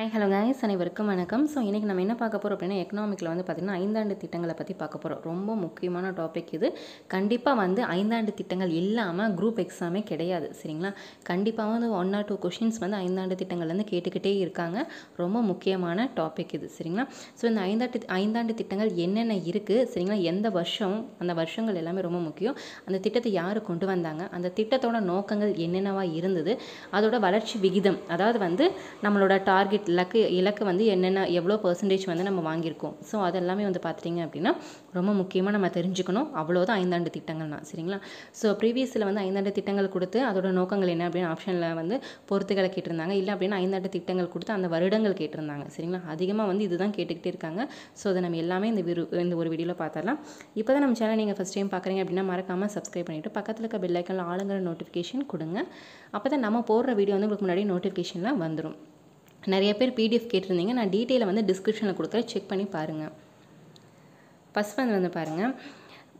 Hi hello guys அனைவருக்கும் வணக்கம். So இன்றைக்கி நம்ம என்ன பார்க்க போகிறோம் அப்படின்னா எக்கனாமிக்கில் வந்து பார்த்திங்கன்னா ஐந்தாண்டு திட்டங்களை பற்றி பார்க்க போகிறோம் ரொம்ப முக்கியமான டாபிக் இது. கண்டிப்பாக வந்து ஐந்தாண்டு திட்டங்கள் இல்லாமல் குரூப் எக்ஸாமே கிடையாது. சரிங்களா? கண்டிப்பாக வந்து ஒன் ஆர் டூ கொஷின்ஸ் வந்து ஐந்தாண்டு திட்டங்கள்லேருந்து கேட்டுக்கிட்டே இருக்காங்க. ரொம்ப முக்கியமான டாபிக் இது. சரிங்களா? ஸோ இந்த ஐந்தாண்டு ஐந்தாண்டு திட்டங்கள் என்னென்ன இருக்குது சரிங்களா? எந்த வருஷம்? அந்த வருஷங்கள் எல்லாமே ரொம்ப முக்கியம். அந்த திட்டத்தை யார் கொண்டு வந்தாங்க? அந்த திட்டத்தோட நோக்கங்கள் என்னென்னவா இருந்தது? அதோட வளர்ச்சி விகிதம் அதாவது வந்து நம்மளோட டார்கெட் இலக்கு இலக்கு வந்து என்னென்ன எவ்வளோ பர்சன்டேஜ் வந்து நம்ம வாங்கியிருக்கோம். ஸோ அதெல்லாமே வந்து பார்த்துட்டிங்க அப்படின்னா ரொம்ப முக்கியமாக நம்ம தெரிஞ்சுக்கணும். அவ்வளோதான் ஐந்தாண்டு திட்டங்கள்னா சரிங்களா? ஸோ ப்ரீவியஸில் வந்து ஐந்தாண்டு திட்டங்கள் கொடுத்து அதோட நோக்கங்கள் என்ன அப்படின்னு ஆப்ஷனில் வந்து பொறுத்துகளை கேட்டிருந்தாங்க. இல்லை அப்படின்னா ஐந்தாண்டு திட்டங்கள் கொடுத்து அந்த வருடங்கள் கேட்டிருந்தாங்க சரிங்களா? அதிகமாக வந்து இதுதான் கேட்டுக்கிட்டே இருக்காங்க. ஸோ அதை நம்ம எல்லாமே இந்த விரு இந்த ஒரு வீடியோவில் பார்த்தரலாம் இப்போ தான் நம்ம சேனல் நீங்கள் ஃபஸ்ட் டைம் பார்க்குறீங்க அப்படின்னா மறக்காமல் சப்ஸ்கிரைப் பண்ணிவிட்டு பக்கத்தில் இருக்க பெல்லைக்கனில் ஆளுங்கிற நோட்டிஃபிகேஷன் கொடுங்க. அப்போ தான் நம்ம போடுற வீடியோ வந்து உங்களுக்கு முன்னாடி நோட்டிஃபிகேஷனில் வந்துடும் நிறைய பேர் பிடிஎஃப் கேட்டிருந்தீங்க. நான் டீட்டெயிலை வந்து டிஸ்கிரிப்ஷனில் கொடுக்குறேன். செக் பண்ணி பாருங்கள் ஃபஸ்ட் வந்து வந்து பாருங்கள்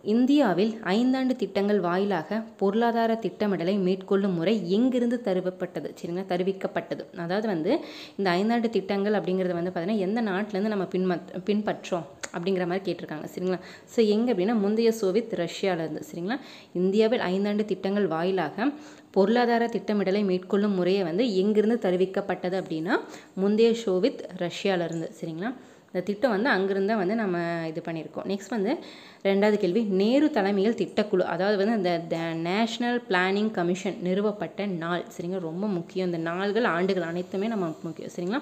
இந்தியாவில் ஐந்தாண்டு திட்டங்கள் வாயிலாக பொருளாதார திட்டமிடலை மேற்கொள்ளும் முறை எங்கிருந்து தருவப்பட்டது? சரிங்களா? தருவிக்கப்பட்டது. அதாவது வந்து இந்த ஐந்தாண்டு திட்டங்கள் அப்படிங்கிறது வந்து பார்த்திங்கன்னா எந்த நாட்டிலேருந்து நம்ம பின்மத் பின்பற்றோம் அப்படிங்கிற மாதிரி கேட்டிருக்காங்க. சரிங்களா? ஸோ எங்கே அப்படின்னா முந்தைய சோவியத் ரஷ்யாவிலேருந்து. சரிங்களா? இந்தியாவில் ஐந்தாண்டு திட்டங்கள் வாயிலாக பொருளாதார திட்டமிடலை மேற்கொள்ளும் முறையை வந்து எங்கிருந்து தருவிக்கப்பட்டது அப்படின்னா முந்தைய சோவித் ரஷ்யாவிலேருந்து. சரிங்களா? இந்த திட்டம் வந்து அங்கிருந்தா வந்து நம்ம இது பண்ணியிருக்கோம். நெக்ஸ்ட் வந்து ரெண்டாவது கேள்வி நேரு தலைமையில் திட்டக்குழு அதாவது வந்து இந்த த நேஷ்னல் பிளானிங் கமிஷன் நிறுவப்பட்ட நாள். சரிங்களா? ரொம்ப முக்கியம். இந்த நாள்கள் ஆண்டுகள் அனைத்துமே நம்ம முக்கியம். சரிங்களா?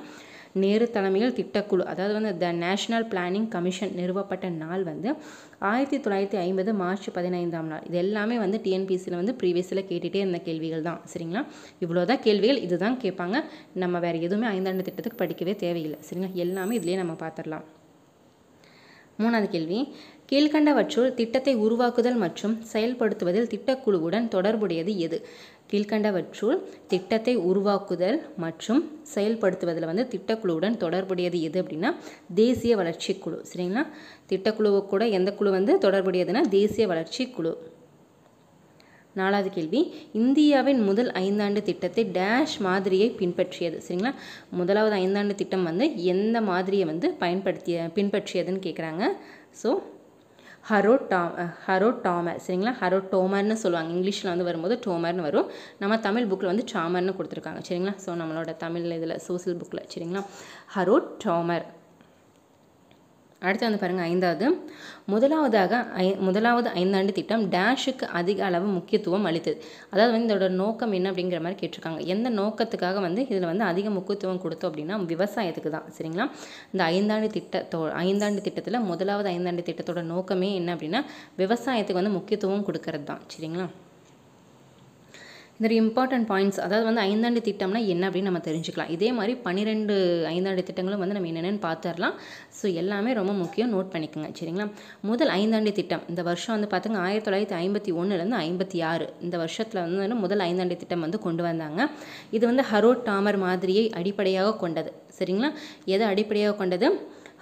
நேரு தலைமையில் திட்டக்குழு அதாவது வந்து த நேஷ்னல் பிளானிங் கமிஷன் நிறுவப்பட்ட நாள் வந்து ஆயிரத்தி தொள்ளாயிரத்தி ஐம்பது மார்ச் பதினைந்தாம் நாள். இது எல்லாமே வந்து டிஎன்பிசியில் வந்து ப்ரீவியஸில் கேட்டுகிட்டே இருந்த கேள்விகள் தான். சரிங்களா? இவ்வளோதான் கேள்விகள். இதுதான் கேட்பாங்க. நம்ம வேறு எதுவுமே ஐந்தாண்டு திட்டத்துக்கு படிக்கவே தேவையில்லை. சரிங்களா? எல்லாமே இதுலேயே நம்ம பார்த்துடலாம். மூணாவது கேள்வி. கீழ்கண்டவற்றுள் திட்டத்தை உருவாக்குதல் மற்றும் செயல்படுத்துவதில் திட்டக்குழுவுடன் தொடர்புடையது எது? கீழ்கண்டவற்றுள் திட்டத்தை உருவாக்குதல் மற்றும் செயல்படுத்துவதில் வந்து திட்டக்குழுவுடன் தொடர்புடையது எது அப்படின்னா தேசிய வளர்ச்சி குழு. சரிங்களா? திட்டக்குழு கூட எந்த குழு வந்து தொடர்புடையதுன்னா தேசிய வளர்ச்சி குழு. நாலாவது கேள்வி. இந்தியாவின் முதல் ஐந்தாண்டு திட்டத்தை டேஷ் மாதிரியை பின்பற்றியது. சரிங்களா? முதலாவது ஐந்தாண்டு திட்டம் வந்து எந்த மாதிரியை வந்து பயன்படுத்திய பின்பற்றியதுன்னு கேட்குறாங்க ஸோ ஹரோ டா டாமர் சரிங்களா? ஹரோ டோமர்னு சொல்லுவாங்க. இங்கிலீஷில் வந்து வரும்போது டோமர்னு வரும். நம்ம தமிழ் புக்கில் வந்து டாமர்னு கொடுத்துருக்காங்க. சரிங்களா? ஸோ நம்மளோட தமிழ் இதில் சோசியல் புக்கில் சரிங்களா? ஹரோ டாமர் அடுத்து வந்து பாருங்கள் ஐந்தாவது. முதலாவதாக ஐ முதலாவது ஐந்தாண்டு திட்டம் டேஷுக்கு அதிக அளவு முக்கியத்துவம் அளித்தது. அதாவது வந்து இதோட நோக்கம் என்ன அப்படிங்கிற மாதிரி கேட்டிருக்காங்க. எந்த நோக்கத்துக்காக வந்து இதில் வந்து அதிக முக்கியத்துவம் கொடுத்தோம் அப்படின்னா விவசாயத்துக்கு தான் சரிங்களா? இந்த ஐந்தாண்டு திட்டத்தோ ஐந்தாண்டு திட்டத்தில் முதலாவது ஐந்தாண்டு திட்டத்தோட நோக்கமே என்ன அப்படின்னா விவசாயத்துக்கு வந்து முக்கியத்துவம் கொடுக்கறது தான் சரிங்களா? இந்த இம்பார்ட்டன்ட் பாயிண்ட்ஸ் அதாவது வந்து ஐந்தாண்டு திட்டம்னா என்ன அப்படின்னு நம்ம தெரிஞ்சுக்கலாம். இதே மாதிரி பன்னிரெண்டு ஐந்தாண்டு திட்டங்களும் வந்து நம்ம என்னென்னு பார்த்துடலாம். ஸோ எல்லாமே ரொம்ப முக்கியம். நோட் பண்ணிக்கோங்க. சரிங்களா? முதல் ஐந்தாண்டு திட்டம். இந்த வருஷம் வந்து பார்த்துங்க ஆயிரத்தி தொள்ளாயிரத்தி ஐம்பத்தி ஒன்றுலேருந்து ஐம்பத்தி ஆறு. இந்த வருஷத்தில் வந்து முதல் ஐந்தாண்டு திட்டம் வந்து கொண்டு வந்தாங்க. இது வந்து ஹரோட் டாமர் மாதிரியை அடிப்படையாக கொண்டது. சரிங்களா? எதை அடிப்படையாக கொண்டது?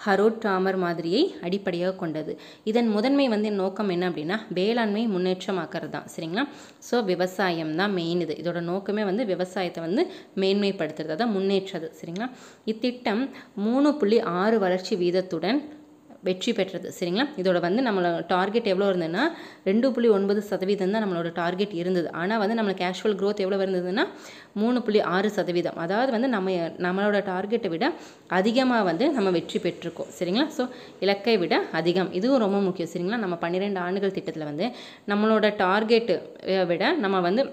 ஹரோட் டாமர் மாதிரியை அடிப்படையாக கொண்டது. இதன் முதன்மை வந்து நோக்கம் என்ன அப்படின்னா வேளாண்மை முன்னேற்றமாக்கிறது தான் சரிங்களா? ஸோ விவசாயம் தான் மெயின் இது. இதோட நோக்கமே வந்து விவசாயத்தை வந்து மேன்மைப்படுத்துறது அதான் முன்னேற்றது. சரிங்களா? இத்திட்டம் மூணு புள்ளி ஆறு வளர்ச்சி வீதத்துடன் வெற்றி பெற்றது சரிங்களா? இதோட வந்து நம்மளோட டார்கெட் எவ்வளோ இருந்ததுன்னா ரெண்டு புள்ளி ஒன்பது சதவீதம் தான் நம்மளோட டார்கெட் இருந்தது. ஆனால் வந்து நம்மளுக்கு கேஷுவல் க்ரோத் எவ்வளோ இருந்ததுன்னா மூணு புள்ளி ஆறு சதவீதம். அதாவது வந்து நம்ம நம்மளோட டார்கெட்டை விட அதிகமாக வந்து நம்ம வெற்றி பெற்றிருக்கோம் சரிங்களா? ஸோ இலக்கை விட அதிகம். இதுவும் ரொம்ப முக்கியம் சரிங்களா? நம்ம பன்னிரெண்டு ஆண்டுகள் திட்டத்தில் வந்து நம்மளோட டார்கெட்டு விட நம்ம வந்து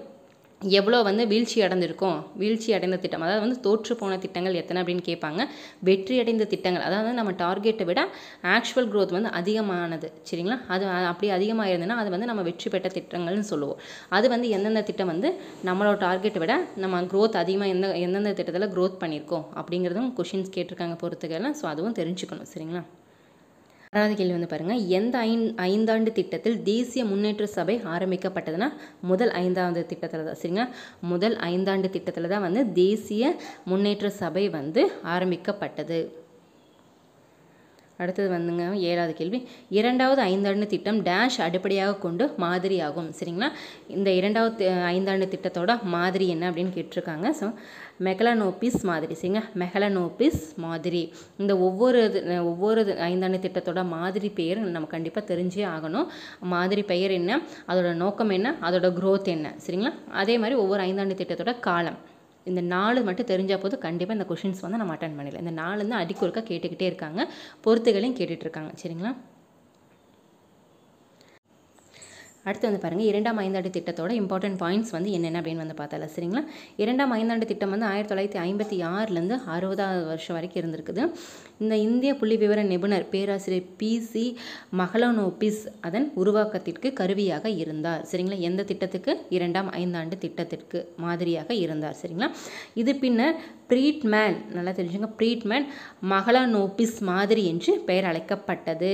எவ்வளோ வந்து வீழ்ச்சி அடைந்திருக்கும் வீழ்ச்சி அடைந்த திட்டம் அதாவது வந்து தோற்று போன திட்டங்கள் எத்தனை அப்படின்னு கேட்பாங்க. வெற்றி அடைந்த திட்டங்கள் அதாவது நம்ம டார்கெட்டை விட ஆக்சுவல் க்ரோத் வந்து அதிகமானது சரிங்களா? அது அப்படி அதிகமாக இருந்ததுன்னா அது வந்து நம்ம வெற்றி பெற்ற திட்டங்கள்னு சொல்லுவோம். அது வந்து எந்தெந்த திட்டம் வந்து நம்மளோட டார்கெட்டை விட நம்ம க்ரோத் அதிகமாக எந்த எந்தெந்த திட்டத்தில் க்ரோத் பண்ணியிருக்கோம் அப்படிங்கிறதும் கொஷின்ஸ் கேட்டிருக்காங்க பொறுத்துக்கெல்லாம் ஸோ அதுவும் தெரிஞ்சுக்கணும் சரிங்களா? ஆறாவது கேள்வி வந்து பாருங்கள் எந்த ஐந் ஐந்தாண்டு திட்டத்தில் தேசிய முன்னேற்ற சபை ஆரம்பிக்கப்பட்டதுன்னா முதல் ஐந்தாவது திட்டத்தில் தான். சரிங்களா? முதல் ஐந்தாண்டு திட்டத்தில் தான் வந்து தேசிய முன்னேற்ற சபை வந்து ஆரம்பிக்கப்பட்டது. அடுத்தது வந்துங்க ஏழாவது கேள்வி. இரண்டாவது ஐந்தாண்டு திட்டம் டேஷ் அடிப்படையாக கொண்டு மாதிரி ஆகும் சரிங்களா? இந்த இரண்டாவது ஐந்தாண்டு திட்டத்தோட மாதிரி என்ன அப்படின்னு கேட்டிருக்காங்க. ஸோ மெகலனோபிஸ் மாதிரி. சரிங்க? மெகலனோபிஸ் மாதிரி. இந்த ஒவ்வொரு இது- ஒவ்வொரு இது- ஐந்தாண்டு திட்டத்தோட மாதிரி பெயர் நம்ம கண்டிப்பாக தெரிஞ்சே ஆகணும். மாதிரி பெயர் என்ன? அதோட நோக்கம் என்ன? அதோட க்ரோத் என்ன? சரிங்களா? அதே மாதிரி ஒவ்வொரு ஐந்தாண்டு திட்டத்தோட காலம். இந்த நாலு மட்டும் தெரிஞ்சால் போது கண்டிப்பாக இந்த கொஷின்ஸ் வந்து நம்ம அட்டன் பண்ணிடலாம் இந்த நாலு தான் அடிக்கொருக்கா கேட்டுக்கிட்டே இருக்காங்க. பொறுத்துகளையும் கேட்டுட்ருக்காங்க சரிங்களா? அடுத்து வந்து பாருங்கள் இரண்டாம் ஐந்தாண்டு திட்டத்தோட இம்பார்ட்டன்ட் பாயிண்ட்ஸ் வந்து என்னென்ன அப்படின்னு வந்து பார்த்தால சரிங்களா? இரண்டாம் ஐந்தாண்டு திட்டம் வந்து ஆயிரத்தி தொள்ளாயிரத்தி ஐம்பத்தி ஆறுலேருந்து அறுபதாவது வருஷம் வரைக்கும் இருந்திருக்குது. இந்த இந்திய புள்ளி விவர நிபுணர் பேராசிரியர் பிசி மகளனோபிஸ் அதன் உருவாக்கத்திற்கு கருவியாக இருந்தார் சரிங்களா? எந்த திட்டத்துக்கு? இரண்டாம் ஐந்தாண்டு திட்டத்திற்கு மாதிரியாக இருந்தார் சரிங்களா? இது பின்னர் ப்ரீட்மேன் நல்லா தெரிஞ்சுங்க ப்ரீட்மேன் மகளனோபிஸ் மாதிரி என்று பெயர் அழைக்கப்பட்டது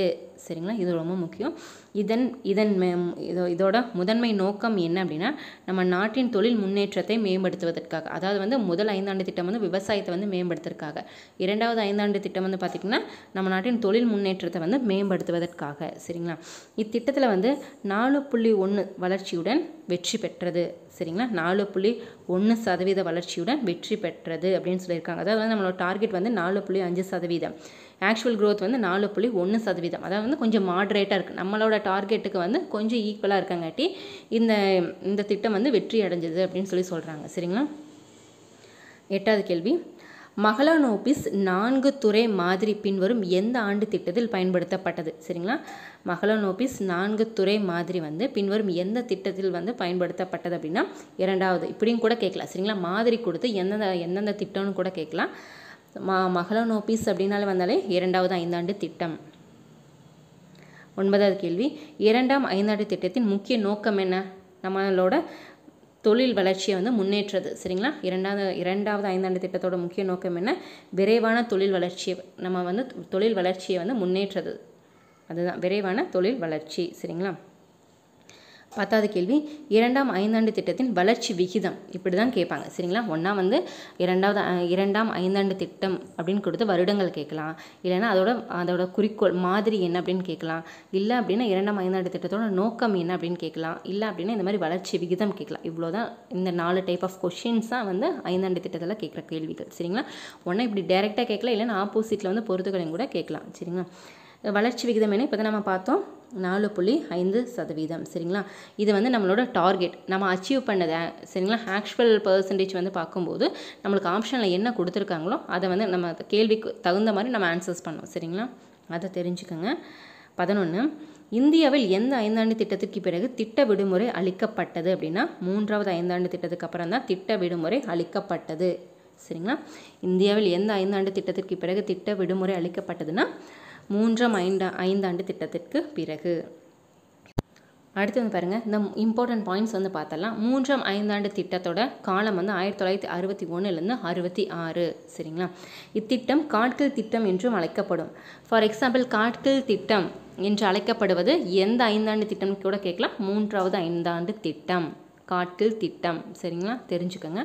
சரிங்களா? இது ரொம்ப முக்கியம். இதன் இதன் மே- இதோ இதோட முதன்மை நோக்கம் என்ன அப்படின்னா நம்ம நாட்டின் தொழில் முன்னேற்றத்தை மேம்படுத்துவதற்காக. அதாவது வந்து முதல் ஐந்தாண்டு திட்டம் வந்து விவசாயத்தை வந்து மேம்படுத்துறதுக்காக. இரண்டாவது ஐந்தாண்டு திட்டம் வந்து பார்த்திங்கன்னா நம்ம நாட்டின் தொழில் முன்னேற்றத்தை வந்து மேம்படுத்துவதற்காக. சரிங்களா? இத்திட்டத்தில் வந்து நாலு புள்ளி ஒன்று வளர்ச்சியுடன் வெற்றி பெற்றது. சரிங்களா? நாலு புள்ளி ஒன்று சதவீத வளர்ச்சியுடன் வெற்றி பெற்றது அப்படின்னு சொல்லியிருக்காங்க. அதாவது வந்து நம்மளோட டார்கெட் வந்து நாலு புள்ளி அஞ்சு சதவீதம். ஆக்சுவல் க்ரோத் வந்து நாலு புள்ளி ஒன்று சதவீதம். அதாவது வந்து கொஞ்சம் மாட்ரேட்டாக இருக்குது நம்மளோட டார்கெட்டுக்கு வந்து கொஞ்சம் ஈக்குவலாக இருக்காங்காட்டி இந்த இந்த திட்டம் வந்து வெற்றி அடைஞ்சது அப்படின்னு சொல்லி சொல்கிறாங்க சரிங்களா? எட்டாவது கேள்வி. மகளானோபிஸ் நான்கு துறை மாதிரி பின்வரும் எந்த ஆண்டு திட்டத்தில் பயன்படுத்தப்பட்டது? சரிங்களா? மகளானோபிஸ் நான்கு துறை மாதிரி வந்து பின்வரும் எந்த திட்டத்தில் வந்து பயன்படுத்தப்பட்டது அப்படின்னா இரண்டாவது இப்படியும் கூட கேட்கலாம். சரிங்களா? மாதிரி கொடுத்து எந்தெந்த எந்தெந்த திட்டம்னு கூட கேட்கலாம். மா மகளனோபிஸ் அப்படின்னாலே வந்தாலே இரண்டாவது ஐந்தாண்டு திட்டம். ஒன்பதாவது கேள்வி. இரண்டாம் ஐந்தாண்டு திட்டத்தின் முக்கிய நோக்கம் என்ன? நம்மளோட தொழில் வளர்ச்சியை வந்து முன்னேற்றது. சரிங்களா? இரண்டாவது இரண்டாவது ஐந்தாண்டு திட்டத்தோட முக்கிய நோக்கம் என்ன? விரைவான தொழில் வளர்ச்சியை நம்ம வந்து தொழில் வளர்ச்சியை வந்து முன்னேற்றது. அதுதான். விரைவான தொழில் வளர்ச்சி. சரிங்களா? பத்தாவது கேள்வி இரண்டாம் ஐந்தாண்டு திட்டத்தின் வளர்ச்சி விகிதம். இப்படி தான் கேட்பாங்க. சரிங்களா? ஒன்றா வந்து இரண்டாவது இரண்டாம் ஐந்தாண்டு திட்டம் அப்படின்னு கொடுத்து வருடங்கள் கேட்கலாம். இல்லைன்னா அதோட அதோட குறிக்கோள் மாதிரி என்ன அப்படின்னு கேட்கலாம். இல்லை அப்படின்னா இரண்டாம் ஐந்தாண்டு திட்டத்தோட நோக்கம் என்ன அப்படின்னு கேட்கலாம். இல்லை அப்படின்னா இந்த மாதிரி வளர்ச்சி விகிதம் கேட்கலாம். இவ்வளோ தான் இந்த நாலு டைப் ஆஃப் கொஷின்ஸ் தான் வந்து ஐந்தாண்டு திட்டத்தில் கேட்குற கேள்விகள். சரிங்களா? ஒன்றா இப்படி டைரெக்டாக கேட்கலாம். இல்லைன்னா ஆப்போசிட்டில் வந்து பொறுத்துக்களையும் கூட கேட்கலாம். சரிங்களா? வளர்ச்சி விகிதம் என்ன? இப்போ தான் நம்ம பார்த்தோம் நாலு புள்ளி ஐந்து சதவீதம். சரிங்களா? இது வந்து நம்மளோட டார்கெட் நம்ம அச்சீவ் பண்ணதை சரிங்களா? ஆக்சுவல் பர்சன்டேஜ் வந்து பார்க்கும்போது நம்மளுக்கு ஆப்ஷனில் என்ன கொடுத்துருக்காங்களோ அதை வந்து நம்ம கேள்விக்கு தகுந்த மாதிரி நம்ம ஆன்சர்ஸ் பண்ணோம். சரிங்களா? அதை தெரிஞ்சுக்கோங்க. பதினொன்று இந்தியாவில் எந்த ஐந்தாண்டு திட்டத்திற்கு பிறகு திட்ட விடுமுறை அளிக்கப்பட்டது அப்படின்னா மூன்றாவது ஐந்தாண்டு திட்டத்துக்கு அப்புறம் தான் திட்ட விடுமுறை அளிக்கப்பட்டது. சரிங்களா? இந்தியாவில் எந்த ஐந்தாண்டு திட்டத்திற்கு பிறகு திட்ட விடுமுறை அளிக்கப்பட்டதுன்னா மூன்றாம் ஐந்தா ஐந்தாண்டு திட்டத்திற்கு பிறகு. அடுத்து வந்து பாருங்கள் இந்த இம்பார்ட்டன்ட் பாயிண்ட்ஸ் வந்து பார்த்தலாம். மூன்றாம் ஐந்தாண்டு திட்டத்தோட காலம் வந்து ஆயிரத்தி தொள்ளாயிரத்தி அறுபத்தி ஒன்றுலேருந்து அறுபத்தி ஆறு சரிங்களா? இத்திட்டம் காட்கில் திட்டம் என்றும் அழைக்கப்படும். ஃபார் எக்ஸாம்பிள் காட்கில் திட்டம் என்று அழைக்கப்படுவது எந்த ஐந்தாண்டு திட்டம் கூட கேட்கலாம். மூன்றாவது ஐந்தாண்டு திட்டம். காட்டில் திட்டம். சரிங்களா? தெரிஞ்சுக்கோங்க.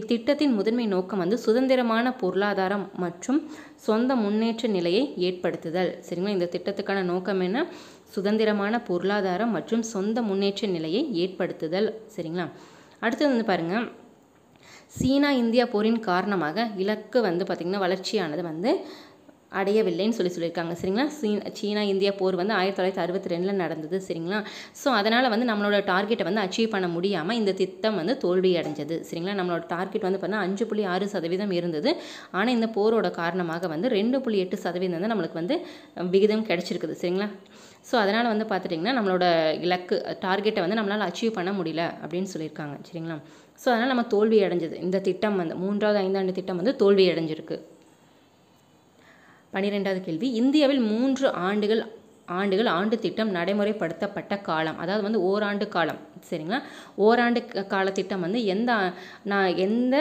இத்திட்டத்தின் முதன்மை நோக்கம் வந்து சுதந்திரமான பொருளாதாரம் மற்றும் சொந்த முன்னேற்ற நிலையை ஏற்படுத்துதல். சரிங்களா? இந்த திட்டத்துக்கான நோக்கம் என்ன? சுதந்திரமான பொருளாதாரம் மற்றும் சொந்த முன்னேற்ற நிலையை ஏற்படுத்துதல். சரிங்களா? அடுத்தது வந்து பாருங்கள் சீனா இந்தியா போரின் காரணமாக இலக்கு வந்து பார்த்திங்கன்னா வளர்ச்சியானது வந்து அடையவில்லைன்னு சொல்லி சொல்லியிருக்காங்க சரிங்களா? சீனா சீனா இந்தியா போர் வந்து ஆயிரத்தி தொள்ளாயிரத்தி அறுபத்தி ரெண்டில் நடந்தது சரிங்களா? ஸோ அதனால் வந்து நம்மளோட டார்கெட்டை வந்து அச்சீவ் பண்ண முடியாமல் இந்த திட்டம் வந்து தோல்வி அடைஞ்சது சரிங்களா? நம்மளோட டார்கெட் வந்து பார்த்தீங்கன்னா அஞ்சு புள்ளி ஆறு சதவீதம் இருந்தது. ஆனால் இந்த போரோட காரணமாக வந்து ரெண்டு புள்ளி எட்டு சதவீதம் வந்து நம்மளுக்கு வந்து விகிதம் கிடச்சிருக்குது சரிங்களா? ஸோ அதனால் வந்து பார்த்துட்டிங்கன்னா நம்மளோட இலக்கு டார்கெட்டை வந்து நம்மளால் அச்சீவ் பண்ண முடியல அப்படின்னு சொல்லியிருக்காங்க சரிங்களா? ஸோ அதனால் நம்ம தோல்வி அடைஞ்சது இந்த திட்டம் வந்து மூன்றாவது ஐந்தாண்டு திட்டம் வந்து தோல்வி அடைஞ்சிருக்கு பன்னிரெண்டாவது கேள்வி. இந்தியாவில் மூன்று ஆண்டுகள் ஆண்டுகள் ஆண்டு திட்டம் நடைமுறைப்படுத்தப்பட்ட காலம். அதாவது வந்து ஓராண்டு காலம். சரிங்களா? ஓராண்டு கால திட்டம் வந்து எந்த நான் எந்த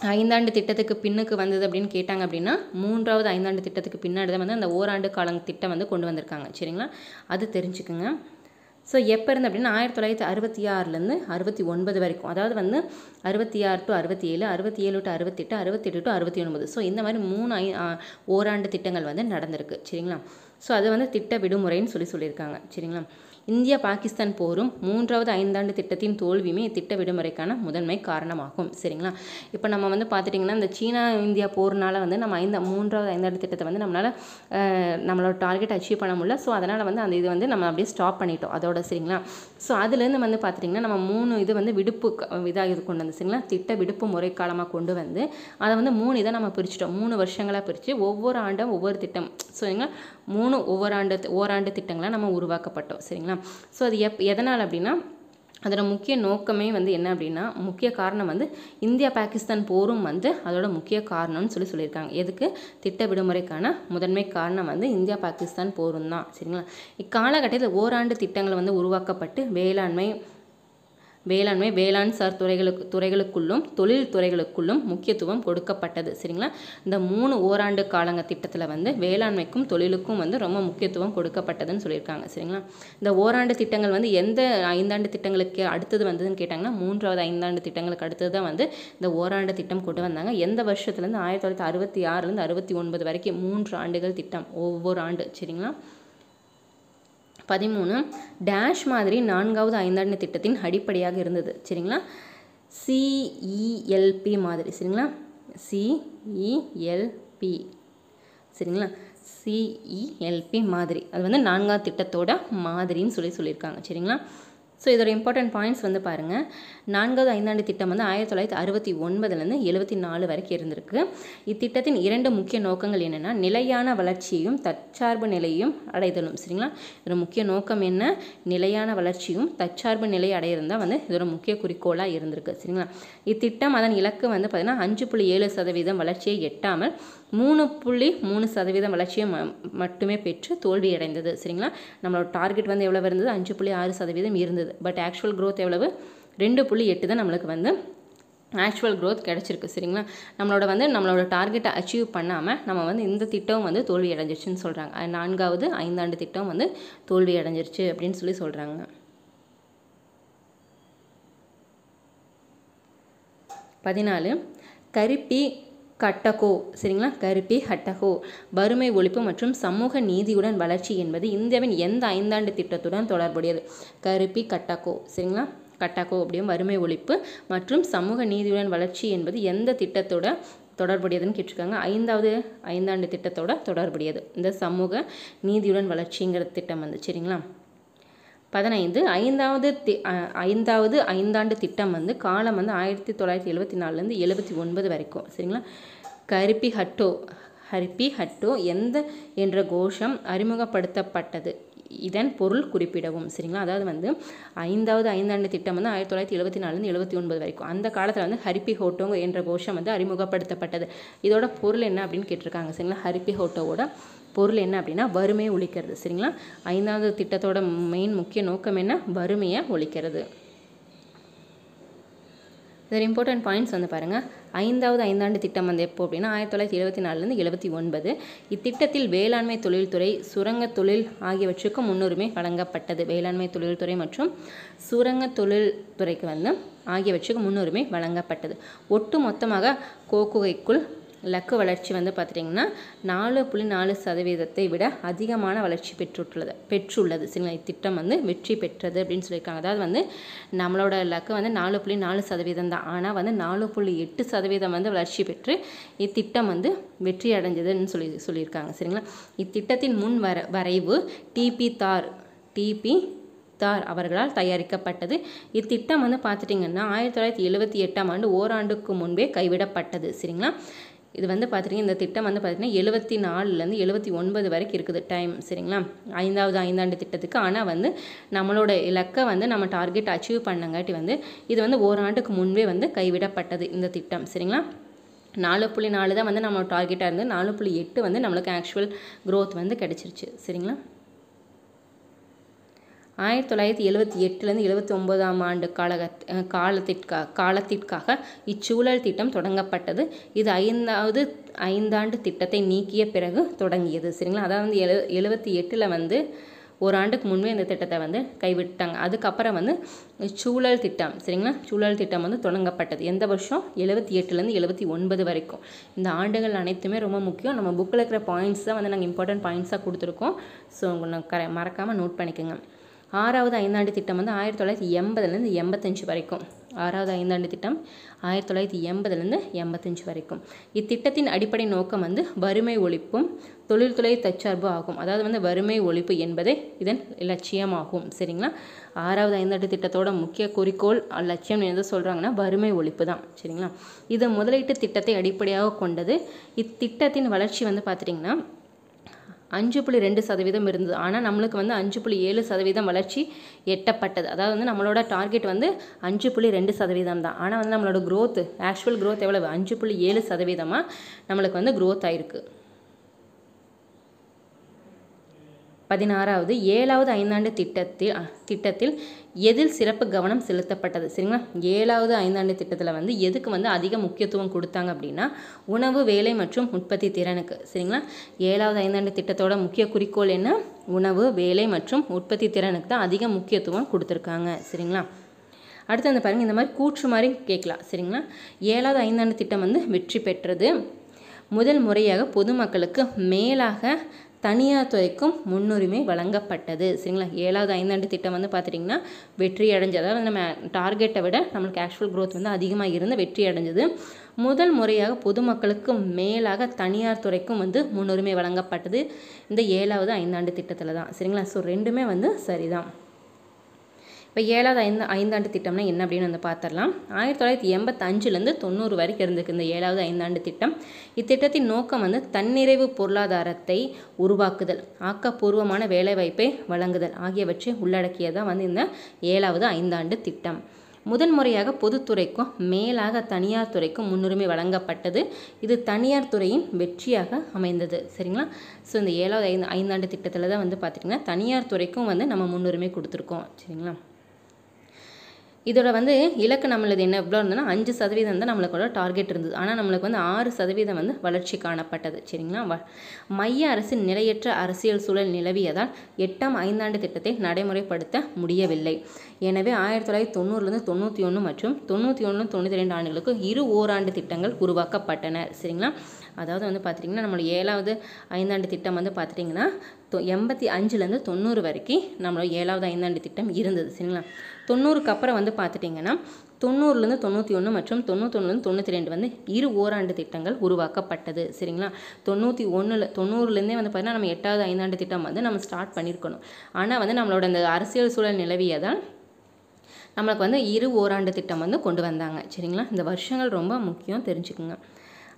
ஐந்தாண்டு திட்டத்துக்கு பின்னுக்கு வந்தது அப்படின்னு கேட்டாங்க அப்படின்னா மூன்றாவது ஐந்தாண்டு திட்டத்துக்கு பின்னாடி தான் வந்து அந்த ஓராண்டு காலம் திட்டம் வந்து கொண்டு வந்திருக்காங்க. சரிங்களா? அது தெரிஞ்சுக்குங்க. ஸோ எப்போ இருந்து அப்படின்னா ஆயிரத்தி தொள்ளாயிரத்தி அறுபத்தி ஆறுலேருந்து அறுபத்தி ஒன்பது வரைக்கும். அதாவது வந்து அறுபத்தி ஆறு டு அறுபத்தி ஏழு அறுபத்தி ஏழு டு அறுபத்தெட்டு அறுபத்தெட்டு டு அறுபத்தி ஒன்பது. ஸோ இந்த மாதிரி மூணு ஐ ஓராண்டு திட்டங்கள் வந்து நடந்திருக்கு. சரிங்களா? ஸோ அது வந்து திட்ட விடுமுறைன்னு சொல்லி சொல்லியிருக்காங்க. சரிங்களா? இந்தியா பாகிஸ்தான் போரும் மூன்றாவது ஐந்தாண்டு திட்டத்தின் தோல்வியுமே இத்திட்ட விடுமுறைக்கான முதன்மை காரணமாகும். சரிங்களா? இப்போ நம்ம வந்து பார்த்துட்டிங்கன்னா இந்த சீனா இந்தியா போர்னால வந்து நம்ம ஐந்து மூன்றாவது ஐந்தாண்டு திட்டத்தை வந்து நம்மளால் நம்மளோட டார்கெட் அச்சீவ் பண்ண முடியல. ஸோ அதனால் வந்து அந்த இது வந்து நம்ம அப்படியே ஸ்டாப் பண்ணிட்டோம். அதோட சரிங்களா? ஸோ அதுலேருந்து வந்து பார்த்துட்டிங்கன்னா நம்ம மூணு இது வந்து விடுப்பு இதாக இது கொண்டு வந்து சரிங்களா? திட்ட விடுப்பு முறை காலமாக கொண்டு வந்து அதை வந்து மூணு இதை நம்ம பிரிச்சிட்டோம். மூணு வருஷங்களாக பிரித்து ஒவ்வொரு ஆண்டும் ஒவ்வொரு திட்டம் சரிங்களா? மூணு ஒவ்வொரு ஆண்டு ஓராண்டு திட்டங்களாக நம்ம உருவாக்கப்பட்டோம் சரிங்களா? ஸோ அது எப் எதனால் அப்படின்னா அதோட முக்கிய நோக்கமே வந்து என்ன அப்படின்னா முக்கிய காரணம் வந்து இந்தியா பாகிஸ்தான் போரும் வந்து அதோட முக்கிய காரணம்னு சொல்லி சொல்லியிருக்காங்க. எதுக்கு? திட்ட விடுமுறைக்கான முதன்மை காரணம் வந்து இந்தியா பாகிஸ்தான் போரும் தான் சரிங்களா? இக்காலகட்டத்தில் ஓராண்டு திட்டங்கள் வந்து உருவாக்கப்பட்டு வேளாண்மை வேளாண்மை வேளாண் சார் துறைகளுக்கு துறைகளுக்குள்ளும் தொழில் துறைகளுக்குள்ளும் முக்கியத்துவம் கொடுக்கப்பட்டது. சரிங்களா? இந்த மூணு ஓராண்டு காலங்க திட்டத்தில் வந்து வேளாண்மைக்கும் தொழிலுக்கும் வந்து ரொம்ப முக்கியத்துவம் கொடுக்கப்பட்டதுன்னு சொல்லியிருக்காங்க. சரிங்களா? இந்த ஓராண்டு திட்டங்கள் வந்து எந்த ஐந்தாண்டு திட்டங்களுக்கு அடுத்தது வந்ததுன்னு கேட்டாங்கன்னா மூன்றாவது ஐந்தாண்டு திட்டங்களுக்கு அடுத்தது தான் வந்து இந்த ஓராண்டு திட்டம் கொண்டு வந்தாங்க. எந்த வருஷத்துலேருந்து? ஆயிரத்தி தொள்ளாயிரத்தி அறுபத்தி ஆறுலேருந்து அறுபத்தி ஒன்பது வரைக்கும் மூன்று ஆண்டுகள் திட்டம். ஒவ்வொரு ஆண்டு. சரிங்களா? பதிமூணு டேஷ் மாதிரி நான்காவது ஐந்தாண்டு திட்டத்தின் அடிப்படையாக இருந்தது. சரிங்களா? சிஇஎல்பி மாதிரி. சரிங்களா? சிஇஎல்பி சரிங்களா? சிஇஎல்பி மாதிரி. அது வந்து நான்காவது திட்டத்தோட மாதிரின்னு சொல்லி சொல்லியிருக்காங்க. சரிங்களா? ஸோ இதோட இம்பார்ட்டன்ட் பாயிண்ட்ஸ் வந்து பாருங்கள் நான்காவது ஐந்தாண்டு திட்டம் வந்து ஆயிரத்தி தொள்ளாயிரத்தி அறுபத்தி ஒன்பதுலேருந்து எழுபத்தி நாலு வரைக்கும் இருந்திருக்கு. இத்திட்டத்தின் இரண்டு முக்கிய நோக்கங்கள் என்னென்னா நிலையான வளர்ச்சியையும் தற்சார்பு நிலையும் அடைதலும். சரிங்களா? இதோட முக்கிய நோக்கம் என்ன? நிலையான வளர்ச்சியும் தற்சார்பு நிலை அடையிறதா வந்து இதோட முக்கிய குறிக்கோளாக இருந்திருக்கு. சரிங்களா? இத்திட்டம் அதன் இலக்கு வந்து பார்த்திங்கன்னா அஞ்சு புள்ளி ஏழு சதவீதம் வளர்ச்சியை எட்டாமல் மூணு புள்ளி மூணு சதவீதம் வளர்ச்சியை ம மட்டுமே பெற்று தோல்வியடைந்தது. சரிங்களா? நம்மளோட டார்கெட் வந்து எவ்வளோ இருந்தது? அஞ்சு புள்ளி ஆறு சதவீதம் இருந்தது. பட் ஆக்சுவல் க்ரோத் எவ்வளவு? ரெண்டு புள்ளி எட்டு தான் நம்மளுக்கு வந்து ஆக்சுவல் க்ரோத் கிடச்சிருக்கு சரிங்களா? நம்மளோட வந்து நம்மளோட டார்கெட்டை அச்சீவ் பண்ணாமல் நம்ம வந்து இந்த திட்டம் வந்து தோல்வி அடைஞ்சிருச்சுன்னு சொல்கிறாங்க நான்காவது ஐந்தாண்டு திட்டம் வந்து தோல்வி அடைஞ்சிருச்சு அப்படின்னு சொல்லி சொல்கிறாங்க பதினாலு கருப்பி கட்டகோ சரிங்களா? கருப்பே ஹட்டகோ. வறுமை ஒழிப்பு மற்றும் சமூக நீதியுடன் வளர்ச்சி என்பது இந்தியாவின் எந்த ஐந்தாண்டு திட்டத்துடன் தொடர்புடையது? கருப்பி கட்டகோ சரிங்களா? கட்டகோ அப்படியும் வறுமை ஒழிப்பு மற்றும் சமூக நீதியுடன் வளர்ச்சி என்பது எந்த திட்டத்தோட தொடர்புடையதுன்னு கேட்டிருக்காங்க? ஐந்தாவது ஐந்தாண்டு திட்டத்தோட தொடர்புடையது. இந்த சமூக நீதியுடன் வளர்ச்சிங்கிற திட்டம் வந்து சரிங்களா? பதினைந்து ஐந்தாவது தி ஐந்தாவது ஐந்தாண்டு திட்டம் வந்து காலம் வந்து ஆயிரத்தி தொள்ளாயிரத்தி எழுபத்தி நாலுலேருந்து எழுபத்தி ஒன்பது வரைக்கும். சரிங்களா? கருப்பி ஹட்டோ ஹரிப்பி ஹட்டோ எந்த என்ற கோஷம் அறிமுகப்படுத்தப்பட்டது. இதன் பொருள் குறிப்பிடவும் சரிங்களா? அதாவது வந்து ஐந்தாவது ஐந்தாண்டு திட்டம் வந்து ஆயிரத்தி தொள்ளாயிரத்தி எழுபத்தி நாலுலேருந்து எழுபத்தி ஒன்பது வரைக்கும். அந்த காலத்தில் வந்து ஹரிப்பி ஹோட்டோங்க என்ற கோஷம் வந்து அறிமுகப்படுத்தப்பட்டது. இதோட பொருள் என்ன அப்படின்னு கேட்டிருக்காங்க சரிங்களா? ஹரிப்பி ஹோட்டோவோட பொருள் என்ன அப்படின்னா வறுமையை ஒழிக்கிறது சரிங்களா? ஐந்தாவது திட்டத்தோட மெயின் முக்கிய நோக்கம் என்ன? வறுமையை ஒழிக்கிறது. இதில் இம்பார்ட்டன்ட் பாயிண்ட்ஸ் வந்து பாருங்கள் ஐந்தாவது ஐந்தாண்டு திட்டம் வந்து எப்போ அப்படின்னா ஆயிரத்தி தொள்ளாயிரத்தி எழுபத்தி நாலுலேருந்து எழுபத்தி ஒன்பது. இத்திட்டத்தில் வேளாண்மை தொழில்துறை சுரங்க தொழில் ஆகியவற்றுக்கு முன்னுரிமை வழங்கப்பட்டது. வேளாண்மை தொழில்துறை மற்றும் சுரங்க தொழில்துறைக்கு வந்து ஆகியவற்றுக்கு முன்னுரிமை வழங்கப்பட்டது. ஒட்டு மொத்தமாக கோக்குகைக்குள் லக்கு வளர்ச்சி வந்து பார்த்துட்டிங்கன்னா நாலு புள்ளி நாலு சதவீதத்தை விட அதிகமான வளர்ச்சி பெற்றுள்ளது பெற்றுள்ளது. சரிங்களா? இத்திட்டம் வந்து வெற்றி பெற்றது அப்படின்னு சொல்லியிருக்காங்க. அதாவது வந்து நம்மளோட லக்கு வந்து நாலு புள்ளி நாலு சதவீதம் தான். ஆனால் வந்து நாலு புள்ளி எட்டு சதவீதம் வந்து வளர்ச்சி பெற்று இத்திட்டம் வந்து வெற்றி அடைஞ்சதுன்னு சொல்லி சொல்லியிருக்காங்க. சரிங்களா? இத்திட்டத்தின் முன் வர வரைவு டிபி தார் டிபி தார் அவர்களால் தயாரிக்கப்பட்டது. இத்திட்டம் வந்து பார்த்துட்டிங்கன்னா ஆயிரத்தி தொள்ளாயிரத்தி எழுபத்தி எட்டாம் ஆண்டு ஓராண்டுக்கு முன்பே கைவிடப்பட்டது. சரிங்களா? இது வந்து பார்த்துட்டிங்கன்னா இந்த திட்டம் வந்து பார்த்திங்கன்னா எழுபத்தி நாலுலேருந்து எழுபத்தி ஒன்பது வரைக்கும் இருக்குது டைம் சரிங்களா? ஐந்தாவது ஐந்தாண்டு திட்டத்துக்கு. ஆனால் வந்து நம்மளோட இலக்கை வந்து நம்ம டார்கெட் அச்சீவ் பண்ணங்காட்டி வந்து இது வந்து ஓராண்டுக்கு முன்பே வந்து கைவிடப்பட்டது இந்த திட்டம் சரிங்களா? நாலு புள்ளி நாலு தான் வந்து நம்ம டார்கெட்டாக இருந்து நாலு புள்ளி எட்டு வந்து நம்மளுக்கு ஆக்சுவல் க்ரோத் வந்து கிடச்சிருச்சு சரிங்களா? ஆயிரத்தி தொள்ளாயிரத்தி எழுபத்தி எட்டுலேருந்து எழுபத்தி ஒன்பதாம் ஆண்டு காலக காலத்திற்காக காலத்திற்கா காலத்திற்காக இச்சூழல் திட்டம் தொடங்கப்பட்டது. இது ஐந்தாவது ஐந்தாண்டு திட்டத்தை நீக்கிய பிறகு தொடங்கியது. சரிங்களா? அதாவது வந்து எழு எழுபத்தி எட்டில் வந்து ஒரு ஆண்டுக்கு முன்பே இந்த திட்டத்தை வந்து கைவிட்டாங்க. அதுக்கப்புறம் வந்து சூழல் திட்டம் சரிங்களா? சூழல் திட்டம் வந்து தொடங்கப்பட்டது. எந்த வருஷம்? எழுபத்தி எட்டுலேருந்து எழுபத்தி ஒன்பது வரைக்கும். இந்த ஆண்டுகள் அனைத்துமே ரொம்ப முக்கியம். நம்ம புக்கில் இருக்கிற பாயிண்ட்ஸ் தான் வந்து நாங்கள் இம்பார்ட்டன்ட் பாயிண்ட்ஸாக கொடுத்துருக்கோம். ஸோ உங்களுக்கு கர மறக்காமல் நோட் பண்ணிக்கோங்க. ஆறாவது ஐந்தாண்டு திட்டம் வந்து ஆயிரத்தி தொள்ளாயிரத்தி எண்பதுலேருந்து எண்பத்தஞ்சு வரைக்கும். ஆறாவது ஐந்தாண்டு திட்டம் ஆயிரத்தி தொள்ளாயிரத்தி எண்பதுலேருந்து எண்பத்தஞ்சு வரைக்கும். இத்திட்டத்தின் அடிப்படை நோக்கம் வந்து வறுமை ஒழிப்பும் தொழில்துறை தற்சார்பு ஆகும். அதாவது வந்து வறுமை ஒழிப்பு என்பதே இதன் லட்சியமாகும் சரிங்களா? ஆறாவது ஐந்தாண்டு திட்டத்தோட முக்கிய குறிக்கோள் லட்சியம் எது சொல்கிறாங்கன்னா வறுமை ஒழிப்பு தான். சரிங்களா? இது முதலீட்டு திட்டத்தை அடிப்படையாக கொண்டது. இத்திட்டத்தின் வளர்ச்சி வந்து பார்த்துட்டிங்கன்னா அஞ்சு புள்ளி ரெண்டு சதவீதம் இருந்தது. ஆனால் நம்மளுக்கு வந்து அஞ்சு புள்ளி ஏழு சதவீதம் வளர்ச்சி எட்டப்பட்டது. அதாவது வந்து நம்மளோட டார்கெட் வந்து அஞ்சு புள்ளி ரெண்டு சதவீதம் தான். ஆனால் வந்து நம்மளோட க்ரோத் ஆக்சுவல் க்ரோத் எவ்வளவு? அஞ்சு புள்ளி ஏழு சதவீதமாக நம்மளுக்கு வந்து க்ரோத் ஆயிருக்கு. பதினாறாவது ஏழாவது ஐந்தாண்டு திட்டத்தில் திட்டத்தில் எதில் சிறப்பு கவனம் செலுத்தப்பட்டது? சரிங்களா? ஏழாவது ஐந்தாண்டு திட்டத்தில் வந்து எதுக்கு வந்து அதிக முக்கியத்துவம் கொடுத்தாங்க அப்படின்னா உணவு வேலை மற்றும் உற்பத்தி திறனுக்கு. சரிங்களா? ஏழாவது ஐந்தாண்டு திட்டத்தோட முக்கிய குறிக்கோள் என்ன? உணவு வேலை மற்றும் உற்பத்தி திறனுக்கு தான் அதிக முக்கியத்துவம் கொடுத்துருக்காங்க. சரிங்களா? அடுத்து வந்து பாருங்கள் இந்த மாதிரி கூற்று மாதிரி கேட்கலாம். சரிங்களா? ஏழாவது ஐந்தாண்டு திட்டம் வந்து வெற்றி பெற்றது முதல் முறையாக பொதுமக்களுக்கு மேலாக தனியார் துறைக்கும் முன்னுரிமை வழங்கப்பட்டது. சரிங்களா? ஏழாவது ஐந்தாண்டு திட்டம் வந்து பார்த்துட்டிங்கன்னா வெற்றி அடைஞ்சது. அதாவது நம்ம டார்கெட்டை விட நம்மளுக்கு ஆக்சுவல் க்ரோத் வந்து அதிகமாக இருந்து வெற்றி அடைஞ்சது. முதல் முறையாக பொதுமக்களுக்கு மேலாக தனியார் துறைக்கும் வந்து முன்னுரிமை வழங்கப்பட்டது. இந்த ஏழாவது ஐந்தாண்டு திட்டத்தில் தான். சரிங்களா? ஸோ ரெண்டுமே வந்து சரிதான். இப்போ ஏழாவது ஐந்து ஐந்தாண்டு திட்டம்னா என்ன அப்படின்னு வந்து பார்த்துடலாம். ஆயிரத்தி தொள்ளாயிரத்தி எண்பத்தஞ்சுலேருந்து தொண்ணூறு வரைக்கும் இருந்திருக்கு இந்த ஏழாவது ஐந்தாண்டு திட்டம். இத்திட்டத்தின் நோக்கம் வந்து தன்னிறைவு பொருளாதாரத்தை உருவாக்குதல் ஆக்கப்பூர்வமான வேலைவாய்ப்பை வழங்குதல் ஆகியவற்றை உள்ளடக்கியதான் வந்து இந்த ஏழாவது ஐந்தாண்டு திட்டம். முதன்முறையாக பொதுத்துறைக்கும் மேலாக தனியார் துறைக்கும் முன்னுரிமை வழங்கப்பட்டது. இது தனியார் துறையின் வெற்றியாக அமைந்தது. சரிங்களா? ஸோ இந்த ஏழாவது ஐந்து ஐந்தாண்டு திட்டத்தில் தான் வந்து பார்த்திங்கன்னா தனியார் துறைக்கும் வந்து நம்ம முன்னுரிமை கொடுத்துருக்கோம். சரிங்களா? இதோட வந்து இலக்கு நம்மளது என்ன? எவ்வளோ இருந்ததுன்னா அஞ்சு சதவீதம் தான் நம்மளுக்கோட டார்கெட் இருந்தது. ஆனால் நம்மளுக்கு வந்து ஆறு சதவீதம் வந்து வளர்ச்சி காணப்பட்டது. சரிங்களா? வ மைய அரசின் நிலையற்ற அரசியல் சூழல் நிலவியதால் எட்டாம் ஐந்தாண்டு திட்டத்தை நடைமுறைப்படுத்த முடியவில்லை. எனவே ஆயிரத்தி தொள்ளாயிரத்தி தொண்ணூறுலேருந்து தொண்ணூற்றி ஒன்று மற்றும் தொண்ணூற்றி ஒன்று தொண்ணூற்றி ரெண்டு ஆண்டுகளுக்கு இரு ஓராண்டு திட்டங்கள் உருவாக்கப்பட்டன. சரிங்களா? அதாவது வந்து பார்த்திங்கன்னா நம்மளோட ஏழாவது ஐந்தாண்டு திட்டம் வந்து பார்த்துட்டிங்கன்னா தொ எண்பத்தி அஞ்சுலேருந்து தொண்ணூறு வரைக்கும் நம்மளோட ஏழாவது ஐந்தாண்டு திட்டம் இருந்தது. சரிங்களா? தொண்ணூறுக்கு அப்புறம் வந்து பார்த்துட்டிங்கன்னா தொண்ணூறுலேருந்து தொண்ணூற்றி ஒன்று மற்றும் தொண்ணூத்தொன்னுலேருந்து தொண்ணூற்றி ரெண்டு வந்து இரு ஓராண்டு திட்டங்கள் உருவாக்கப்பட்டது. சரிங்களா? தொண்ணூற்றி ஒன்றில் தொண்ணூறுலேருந்தே வந்து பார்த்திங்கன்னா நம்ம எட்டாவது ஐந்தாண்டு திட்டம் வந்து நம்ம ஸ்டார்ட் பண்ணியிருக்கணும். ஆனால் வந்து நம்மளோட அந்த அரசியல் சூழல் நிலவியதால் நம்மளுக்கு வந்து இரு ஓராண்டு திட்டம் வந்து கொண்டு வந்தாங்க. சரிங்களா? இந்த வருஷங்கள் ரொம்ப முக்கியம் தெரிஞ்சுக்குங்க.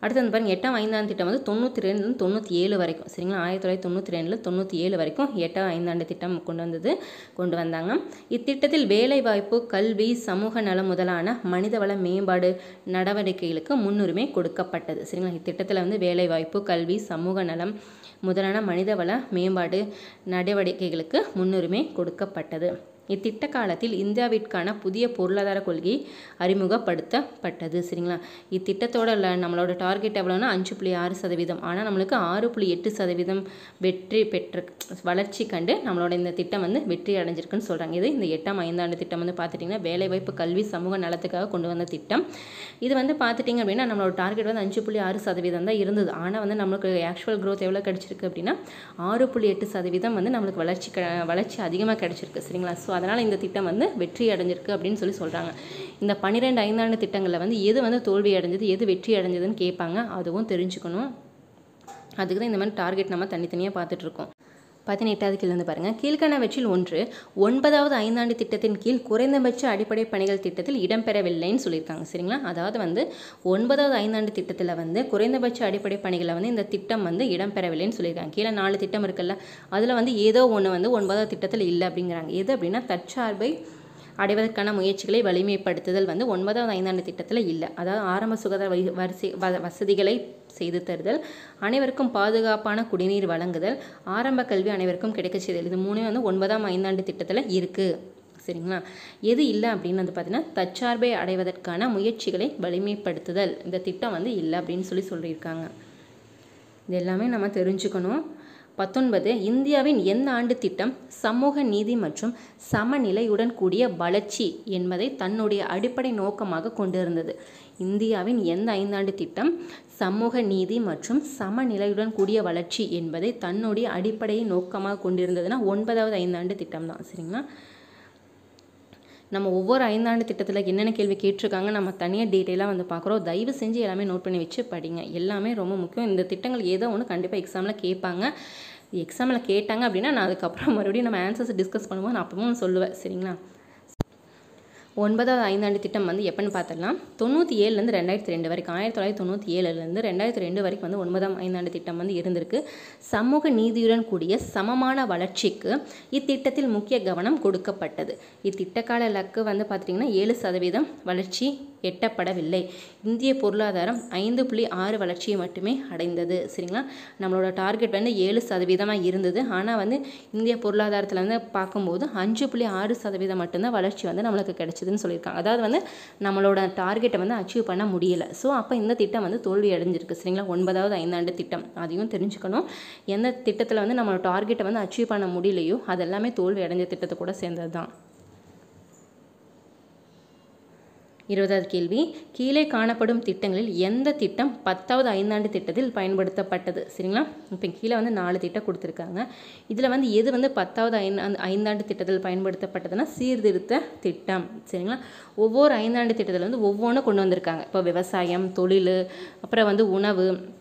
அடுத்து வந்து பாருங்க எட்டாம் ஐந்தாண்டு திட்டம் வந்து தொண்ணூற்றி ரெண்டுலேருந்து தொண்ணூற்றி ஏழு வரைக்கும். சரிங்களா? ஆயிரத்தி தொள்ளாயிரத்தி தொண்ணூற்றி ரெண்டில் தொண்ணூற்றி ஏழு வரைக்கும் எட்டாம் ஐந்தாண்டு திட்டம் கொண்டு வந்தது கொண்டு வந்தாங்க. இத்திட்டத்தில் வேலைவாய்ப்பு கல்வி சமூக நலம் முதலான மனிதவள மேம்பாடு நடவடிக்கைகளுக்கு முன்னுரிமை கொடுக்கப்பட்டது. சரிங்களா? இத்திட்டத்தில் வந்து வேலைவாய்ப்பு கல்வி சமூக நலம் முதலான மனிதவள மேம்பாடு நடவடிக்கைகளுக்கு முன்னுரிமை கொடுக்கப்பட்டது. இத்திட்ட காலத்தில் இந்தியாவிற்கான புதிய பொருளாதார கொள்கை அறிமுகப்படுத்தப்பட்டது சரிங்களா? இத்திட்டத்தோட நம்மளோட டார்கெட் எவ்வளோன்னா அஞ்சு புள்ளி ஆறு சதவீதம். ஆனால் நம்மளுக்கு ஆறு புள்ளி எட்டு சதவீதம் வெற்றி பெற்று வளர்ச்சி கண்டு நம்மளோட இந்த திட்டம் வந்து வெற்றி அடைஞ்சிருக்குன்னு சொல்கிறாங்க இது இந்த எட்டாம் ஐந்தாண்டு திட்டம் வந்து பார்த்துட்டிங்கன்னா வேலைவாய்ப்பு கல்வி சமூக நலத்துக்காக கொண்டு வந்த திட்டம். இது வந்து பார்த்துட்டிங்க அப்படின்னா நம்மளோட டார்கெட் வந்து அஞ்சு புள்ளி ஆறு சதவீதம் தான் இருந்தது. ஆனால் வந்து நம்மளுக்கு ஆக்சுவல் க்ரோத் எவ்வளோ கிடச்சிருக்கு அப்படின்னா ஆறு புள்ளி எட்டு சதவீதம் வந்து நம்மளுக்கு வளர்ச்சி க வளர்ச்சி அதிகமாக கிடச்சிருக்கு சரிங்களா? ஸோ அதனால் இந்த திட்டம் வந்து வெற்றி அடைஞ்சிருக்கு அப்படின்னு சொல்லி சொல்கிறாங்க இந்த பன்னிரெண்டு ஐந்தாண்டு திட்டங்களில் வந்து எது வந்து தோல்வி அடைஞ்சது எது வெற்றி அடைஞ்சதுன்னு கேட்பாங்க அதுவும் தெரிஞ்சுக்கணும். அதுக்கு தான் இந்த மாதிரி டார்கெட் நம்ம தனித்தனியாக பார்த்துட்ருக்கோம் பதினெட்டாவது கீழ் வந்து பாருங்கள் கீழ்கணவற்றில் ஒன்று ஒன்பதாவது ஐந்தாண்டு திட்டத்தின் கீழ் குறைந்தபட்ச அடிப்படை பணிகள் திட்டத்தில் இடம்பெறவில்லைன்னு சொல்லியிருக்காங்க. சரிங்களா? அதாவது வந்து ஒன்பதாவது ஐந்தாண்டு திட்டத்தில் வந்து குறைந்தபட்ச அடிப்படை பணிகளை வந்து இந்த திட்டம் வந்து இடம்பெறவில்லைன்னு சொல்லியிருக்காங்க. கீழே நாலு திட்டம் இருக்குல்ல அதில் வந்து ஏதோ ஒன்று வந்து ஒன்பதாவது திட்டத்தில் இல்லை அப்படிங்கிறாங்க. எது அப்படின்னா தற்சார்பை அடைவதற்கான முயற்சிகளை வலிமைப்படுத்துதல் வந்து ஒன்பதாவது ஐந்தாண்டு திட்டத்தில் இல்லை. அதாவது ஆரம்ப சுகாதார வரிசை வ- வசதிகளை செய்து தருதல். அனைவருக்கும் பாதுகாப்பான குடிநீர் வழங்குதல். ஆரம்ப கல்வி அனைவருக்கும் கிடைக்க செய்தல். இது மூணே வந்து ஒன்பதாம் ஐந்தாண்டு திட்டத்தில் இருக்குது சரிங்களா? எது இல்லை அப்படின்னு வந்து பார்த்தீங்கன்னா தற்சார்பை அடைவதற்கான முயற்சிகளை வலிமைப்படுத்துதல். இந்த திட்டம் வந்து இல்லை அப்படின்னு சொல்லி சொல்லியிருக்காங்க. இது எல்லாமே நம்ம தெரிஞ்சுக்கணும். பத்தொன்பது இந்தியாவின் எந்த ஆண்டு திட்டம் சமூக நீதி மற்றும் சமநிலையுடன் கூடிய வளர்ச்சி என்பதை தன்னுடைய அடிப்படை நோக்கமாக கொண்டிருந்தது. இந்தியாவின் எந்த ஐந்தாண்டு திட்டம் சமூக நீதி மற்றும் சமநிலையுடன் கூடிய வளர்ச்சி என்பதை தன்னுடைய அடிப்படையை நோக்கமாக கொண்டிருந்ததுன்னா ஒன்பதாவது ஐந்தாண்டு திட்டம் தான் சரிங்களா? நம்ம ஒவ்வொரு ஐந்தாண்டு திட்டத்தில் என்னென்ன கேள்வி கேட்டிருக்காங்க நம்ம தனியாக டீட்டெயிலாக வந்து பார்க்குறோம். தயவு செஞ்சு எல்லாமே நோட் பண்ணி வச்சு படிங்க. எல்லாமே ரொம்ப முக்கியம். இந்த திட்டங்கள் ஏதோ ஒன்று கண்டிப்பாக எக்ஸாமில் கேட்பாங்க. எக்ஸாமில் கேட்டாங்க அப்படின்னா நான் அதுக்கப்புறம் மறுபடியும் நம்ம ஆன்சர்ஸ் டிஸ்கஸ் பண்ணும்போது நான் அப்பவும் சொல்லுவேன். சரிங்களா? ஒன்பதாவது ஐந்தாண்டு திட்டம் வந்து எப்போன்னு பார்த்துடலாம். தொண்ணூற்றி ஏழுலேருந்து ரெண்டாயிரத்தி ரெண்டு வரைக்கும் ஆயிரத்தி தொள்ளாயிரத்தி தொண்ணூற்றி ஏழுலேருந்து ரெண்டாயிரத்தி ரெண்டு வரைக்கும் வந்து ஒன்பதாம் ஐந்தாண்டு திட்டம் வந்து இருந்திருக்கு. சமூக நீதியுடன் கூடிய சமமான வளர்ச்சிக்கு இத்திட்டத்தில் முக்கிய கவனம் கொடுக்கப்பட்டது. இத்திட்டக்கால இலக்கு வந்து பார்த்திங்கன்னா ஏழு சதவீதம் வளர்ச்சி எட்டப்படவில்லை. இந்திய பொருளாதாரம் ஐந்து புள்ளி ஆறு வளர்ச்சியை மட்டுமே அடைந்தது. சரிங்களா? நம்மளோட டார்கெட் வந்து ஏழு சதவீதமாக இருந்தது. ஆனால் வந்து இந்திய பொருளாதாரத்தில் வந்து பார்க்கும்போது அஞ்சு புள்ளி ஆறு சதவீதம் மட்டும்தான் வளர்ச்சி வந்து நம்மளுக்கு கிடைச்சதுன்னு சொல்லியிருக்காங்க. அதாவது வந்து நம்மளோட டார்கெட்டை வந்து அச்சீவ் பண்ண முடியலை. ஸோ அப்போ இந்த திட்டம் வந்து தோல்வி அடைஞ்சிருக்கு. சரிங்களா? ஒன்பதாவது ஐந்தாண்டு திட்டம். அதையும் தெரிஞ்சுக்கணும். எந்த திட்டத்தில் வந்து நம்மளோட டார்கெட்டை வந்து அச்சீவ் பண்ண முடியலையோ அது எல்லாமே தோல்வி அடைஞ்ச திட்டத்தை கூட சேர்ந்தது தான் இருபதாவது கேள்வி. கீழே காணப்படும் திட்டங்களில் எந்த திட்டம் பத்தாவது ஐந்தாண்டு திட்டத்தில் பயன்படுத்தப்பட்டது? சரிங்களா? இப்போ கீழே வந்து நாலு திட்டம் கொடுத்துருக்காங்க. இதில் வந்து எது வந்து பத்தாவது ஐந்தாண்டு ஐந்தாண்டு திட்டத்தில் பயன்படுத்தப்பட்டதுன்னா சீர்திருத்த திட்டம். சரிங்களா? ஒவ்வொரு ஐந்தாண்டு திட்டத்தில் வந்து ஒவ்வொன்றும் கொண்டு வந்திருக்காங்க. இப்போ விவசாயம் தொழில் அப்புறம் வந்து உணவு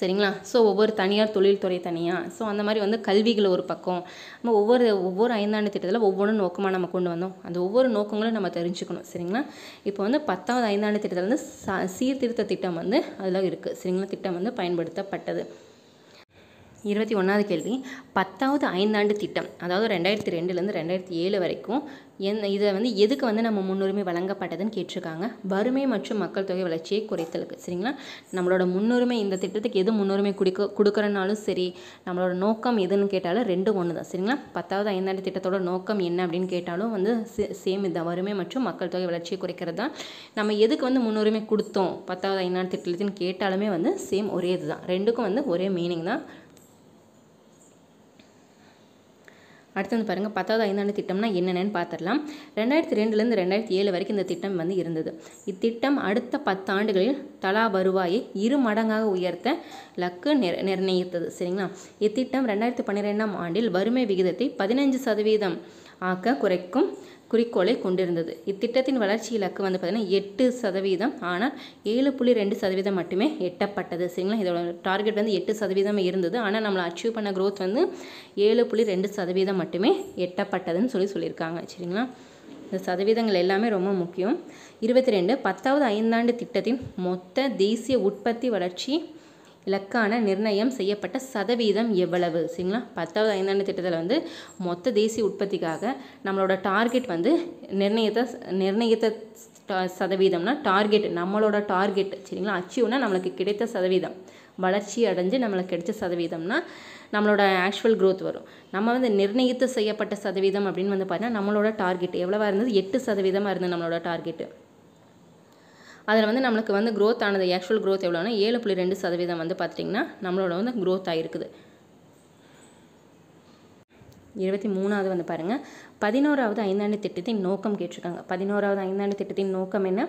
சரிங்களா? ஸோ ஒவ்வொரு தனியார் தொழில்துறை தனியாக ஸோ அந்த மாதிரி வந்து கல்விகளை ஒரு பக்கம். நம்ம ஒவ்வொரு ஒவ்வொரு ஐந்தாண்டு திட்டத்தில் ஒவ்வொரு நோக்கமாக நம்ம கொண்டு வந்தோம். அந்த ஒவ்வொரு நோக்கங்களும் நம்ம தெரிஞ்சுக்கணும். சரிங்களா? இப்போ வந்து பத்தாவது ஐந்தாண்டு திட்டத்தில் வந்து ச சீர்திருத்த திட்டம் வந்து அதில் இருக்குது சரிங்களா? திட்டம் வந்து பயன்படுத்தப்பட்டது. இருபத்தி ஒன்றாவது கேள்வி. பத்தாவது ஐந்தாண்டு திட்டம் அதாவது ரெண்டாயிரத்தி ரெண்டுலேருந்து ரெண்டாயிரத்தி ஏழு வரைக்கும் என் இதை வந்து எதுக்கு வந்து நம்ம முன்னுரிமை வழங்கப்பட்டதுன்னு கேட்டிருக்காங்க. வறுமை மற்றும் மக்கள் தொகை வளர்ச்சியை குறைத்தலுக்கு சரிங்களா? நம்மளோட முன்னுரிமை இந்த திட்டத்துக்கு எது முன்னுரிமை கொடுக்க கொடுக்குறனாலும் சரி நம்மளோட நோக்கம் எதுன்னு கேட்டாலும் ரெண்டு ஒன்று தான் சரிங்களா? பத்தாவது ஐந்தாண்டு திட்டத்தோட நோக்கம் என்ன அப்படின்னு கேட்டாலும் வந்து சேம் இதுதான் வறுமை மற்றும் மக்கள் தொகை வளர்ச்சியை குறைக்கிறது தான் நம்ம எதுக்கு வந்து முன்னுரிமை கொடுத்தோம் பத்தாவது ஐந்தாண்டு திட்டத்துன்னு கேட்டாலுமே வந்து சேம் ஒரே இதுதான் ரெண்டுக்கும் வந்து ஒரே மீனிங் தான். அடுத்து வந்து பாருங்கள் பத்தாவது ஐந்தாண்டு திட்டம்னா என்னென்னு பார்த்துடலாம் ரெண்டாயிரத்தி ரெண்டுலேருந்து ரெண்டாயிரத்தி ஏழு வரைக்கும் இந்த திட்டம் வந்து இருந்தது. இத்திட்டம் அடுத்த பத்து ஆண்டுகளில் தலா வருவாயை இரு மடங்காக உயர்த்த லக்கு நிர் நிர்ணயித்தது. சரிங்களா? இத்திட்டம் ரெண்டாயிரத்தி பன்னிரெண்டாம் ஆண்டில் வறுமை விகிதத்தை பதினஞ்சு சதவீதம் ஆக்க குறைக்கும். குறிக்கோளை கொண்டிருந்தது. இத்திட்டத்தின் வளர்ச்சி இலக்கு வந்து பார்த்திங்கன்னா எட்டு சதவீதம். ஆனால் ஏழு புள்ளி ரெண்டு சதவீதம் மட்டுமே எட்டப்பட்டது. சரிங்களா? இதோட டார்கெட் வந்து எட்டு சதவீதம் இருந்தது. ஆனால் நம்மளை அச்சீவ் பண்ண க்ரோத் வந்து ஏழு புள்ளி ரெண்டு சதவீதம் மட்டுமே எட்டப்பட்டதுன்னு சொல்லி சொல்லியிருக்காங்க. சரிங்களா? இந்த சதவீதங்கள் எல்லாமே ரொம்ப முக்கியம். இருபத்தி ரெண்டு பத்தாவது ஐந்தாண்டு திட்டத்தின் மொத்த தேசிய உற்பத்தி வளர்ச்சி இலக்கான நிர்ணயம் செய்யப்பட்ட சதவீதம் எவ்வளவு? சரிங்களா? பத்தாவது ஐந்தாண்டு திட்டத்தில் வந்து மொத்த தேசிய உற்பத்திக்காக நம்மளோட டார்கெட் வந்து நிர்ணயித்த நிர்ணயித்த சதவீதம்னா டார்கெட் நம்மளோட டார்கெட் சரிங்களா? அச்சீவ்னா நம்மளுக்கு கிடைத்த சதவீதம். வளர்ச்சி அடைஞ்சு நம்மளுக்கு கிடைச்ச சதவீதம்னா நம்மளோட ஆக்சுவல் க்ரோத் வரும். நம்ம வந்து நிர்ணயித்து செய்யப்பட்ட சதவீதம் அப்படின்னு வந்து பார்த்தீங்கன்னா நம்மளோட டார்கெட் எவ்வளவா இருந்தது? எட்டு சதவீதமாக இருந்தது நம்மளோட டார்கெட்டு அதில் வந்து நம்மளுக்கு வந்து க்ரோத் ஆனது ஆக்சுவல் க்ரோத் எவ்வளோனா ஏழு புள்ளி ரெண்டு சதவீதம் வந்து பார்த்திங்கன்னா நம்மளோட வந்து க்ரோத் ஆகிருக்குது இருபத்தி மூணாவது வந்து பாருங்கள் பதினோராவது ஐந்தாண்டு திட்டத்தின் நோக்கம் கேட்டிருக்காங்க. பதினோராவது ஐந்தாண்டு திட்டத்தின் நோக்கம் என்ன?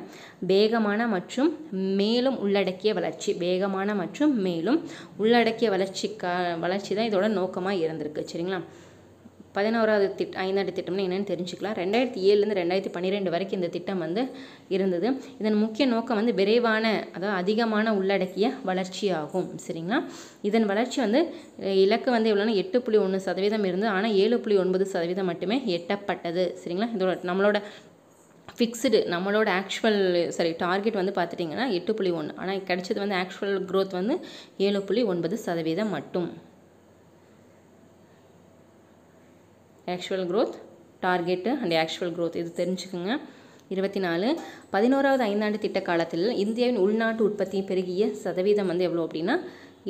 வேகமான மற்றும் மேலும் உள்ளடக்கிய வளர்ச்சி. வேகமான மற்றும் மேலும் உள்ளடக்கிய வளர்ச்சிக்கா வளர்ச்சி தான் இதோட நோக்கமாக இருந்திருக்கு. சரிங்களா? பதினோராவது திட் ஐந்தாண்டு திட்டம்னு என்னென்னு தெரிஞ்சுக்கலாம். ரெண்டாயிரத்தி ஏழுலேருந்து ரெண்டாயிரத்தி பன்னிரெண்டு வரைக்கும் இந்த திட்டம் வந்து இருந்தது. இதன் முக்கிய நோக்கம் வந்து விரைவான அதாவது அதிகமான உள்ளடக்கிய வளர்ச்சி ஆகும் சரிங்களா? இதன் வளர்ச்சி வந்து இலக்கு வந்து எவ்வளோனா எட்டு புள்ளி ஒன்று சதவீதம் இருந்து ஆனால் ஏழு புள்ளி ஒன்பது சதவீதம் மட்டுமே எட்டப்பட்டது. சரிங்களா? இதோட நம்மளோட ஃபிக்ஸ்டு நம்மளோட ஆக்சுவல் சாரி டார்கெட் வந்து பார்த்துட்டிங்கன்னா எட்டு புள்ளி ஒன்று ஆனால் கிடைச்சது வந்து ஆக்சுவல் க்ரோத் வந்து ஏழு புள்ளி ஒன்பது சதவீதம் மட்டும். Actual growth target and actual growth இது தெரிஞ்சுக்கோங்க. இருபத்தி நாலு பதினோராவது ஐந்தாண்டு திட்ட காலத்தில் இந்தியாவின் உள்நாட்டு உற்பத்தி பெருகிய சதவீதம் வந்து எவ்வளோ அப்படின்னா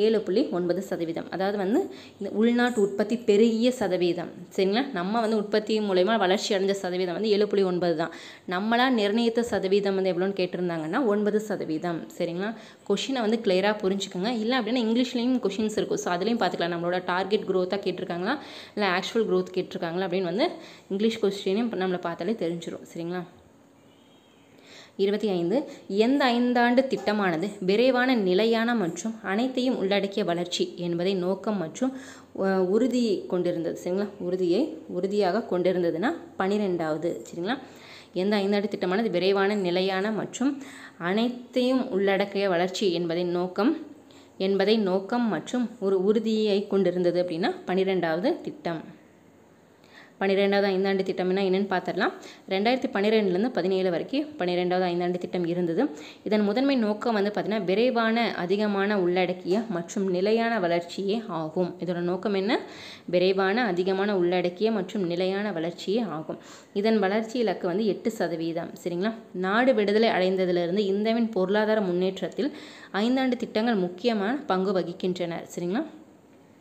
ஏழு புள்ளி ஒன்பது சதவீதம். அதாவது வந்து இந்த உள்நாட்டு உற்பத்தி பெருகிய சதவீதம். சரிங்களா? நம்ம வந்து உற்பத்தி மூலயமா வளர்ச்சி அடைஞ்ச சதவீதம் வந்து ஏழு புள்ளி ஒன்பது தான். நம்மளாக நிர்ணயித்த சதவீதம் வந்து எவ்வளோன்னு கேட்டிருந்தாங்கன்னா ஒன்பது சதவீதம். சரிங்களா? கொஷினை வந்து கிளியராக புரிஞ்சுக்கோங்க. இல்லை அப்படின்னா இங்கிலீஷ்லேயும் கொஷின்ஸ் இருக்கும். ஸோ அதுலேயும் பார்த்துக்கலாம். நம்மளோட டார்கெட் க்ரோத்தாக கேட்டிருக்காங்களா? இல்லை ஆக்சுவல் க்ரோத் கேட்டிருக்காங்களா அப்படின்னு வந்து இங்கிலீஷ் கொஸ்டினையும் நம்மளை பார்த்தாலே தெரிஞ்சிடும் சரிங்களா? இருபத்தி ஐந்து. எந்த ஐந்தாண்டு திட்டமானது விரைவான நிலையான மற்றும் அனைத்தையும் உள்ளடக்கிய வளர்ச்சி என்பதை நோக்கம் மற்றும் உறுதியை உறுதி கொண்டிருந்தது. சரிங்களா? உறுதியை உறுதியாக கொண்டிருந்ததுன்னா பனிரெண்டாவது. சரிங்களா? எந்த ஐந்தாண்டு திட்டமானது விரைவான நிலையான மற்றும் அனைத்தையும் உள்ளடக்கிய வளர்ச்சி என்பதை நோக்கம் என்பதை நோக்கம் மற்றும் ஒரு உறுதியை கொண்டிருந்தது அப்படின்னா பன்னிரெண்டாவது திட்டம். பன்னிரெண்டாவது ஐந்தாண்டு திட்டம்னா என்னென்னு பார்த்துடலாம். ரெண்டாயிரத்தி பன்னிரெண்டுலேருந்து பதினேழு வரைக்கும் பன்னிரெண்டாவது ஐந்தாண்டு திட்டம் இருந்தது. இதன் முதன்மை நோக்கம் வந்து பார்த்திங்கன்னா விரைவான அதிகமான உள்ளடக்கிய மற்றும் நிலையான வளர்ச்சியே ஆகும். இதோட நோக்கம் என்ன? விரைவான அதிகமான உள்ளடக்கிய மற்றும் நிலையான வளர்ச்சியே ஆகும். இதன் வளர்ச்சி இலக்கு வந்து எட்டு சதவீதம். சரிங்களா? நாடு விடுதலை அடைந்ததிலிருந்து இந்தியாவின் பொருளாதார முன்னேற்றத்தில் ஐந்தாண்டு திட்டங்கள் முக்கியமான பங்கு வகிக்கின்றன. சரிங்களா?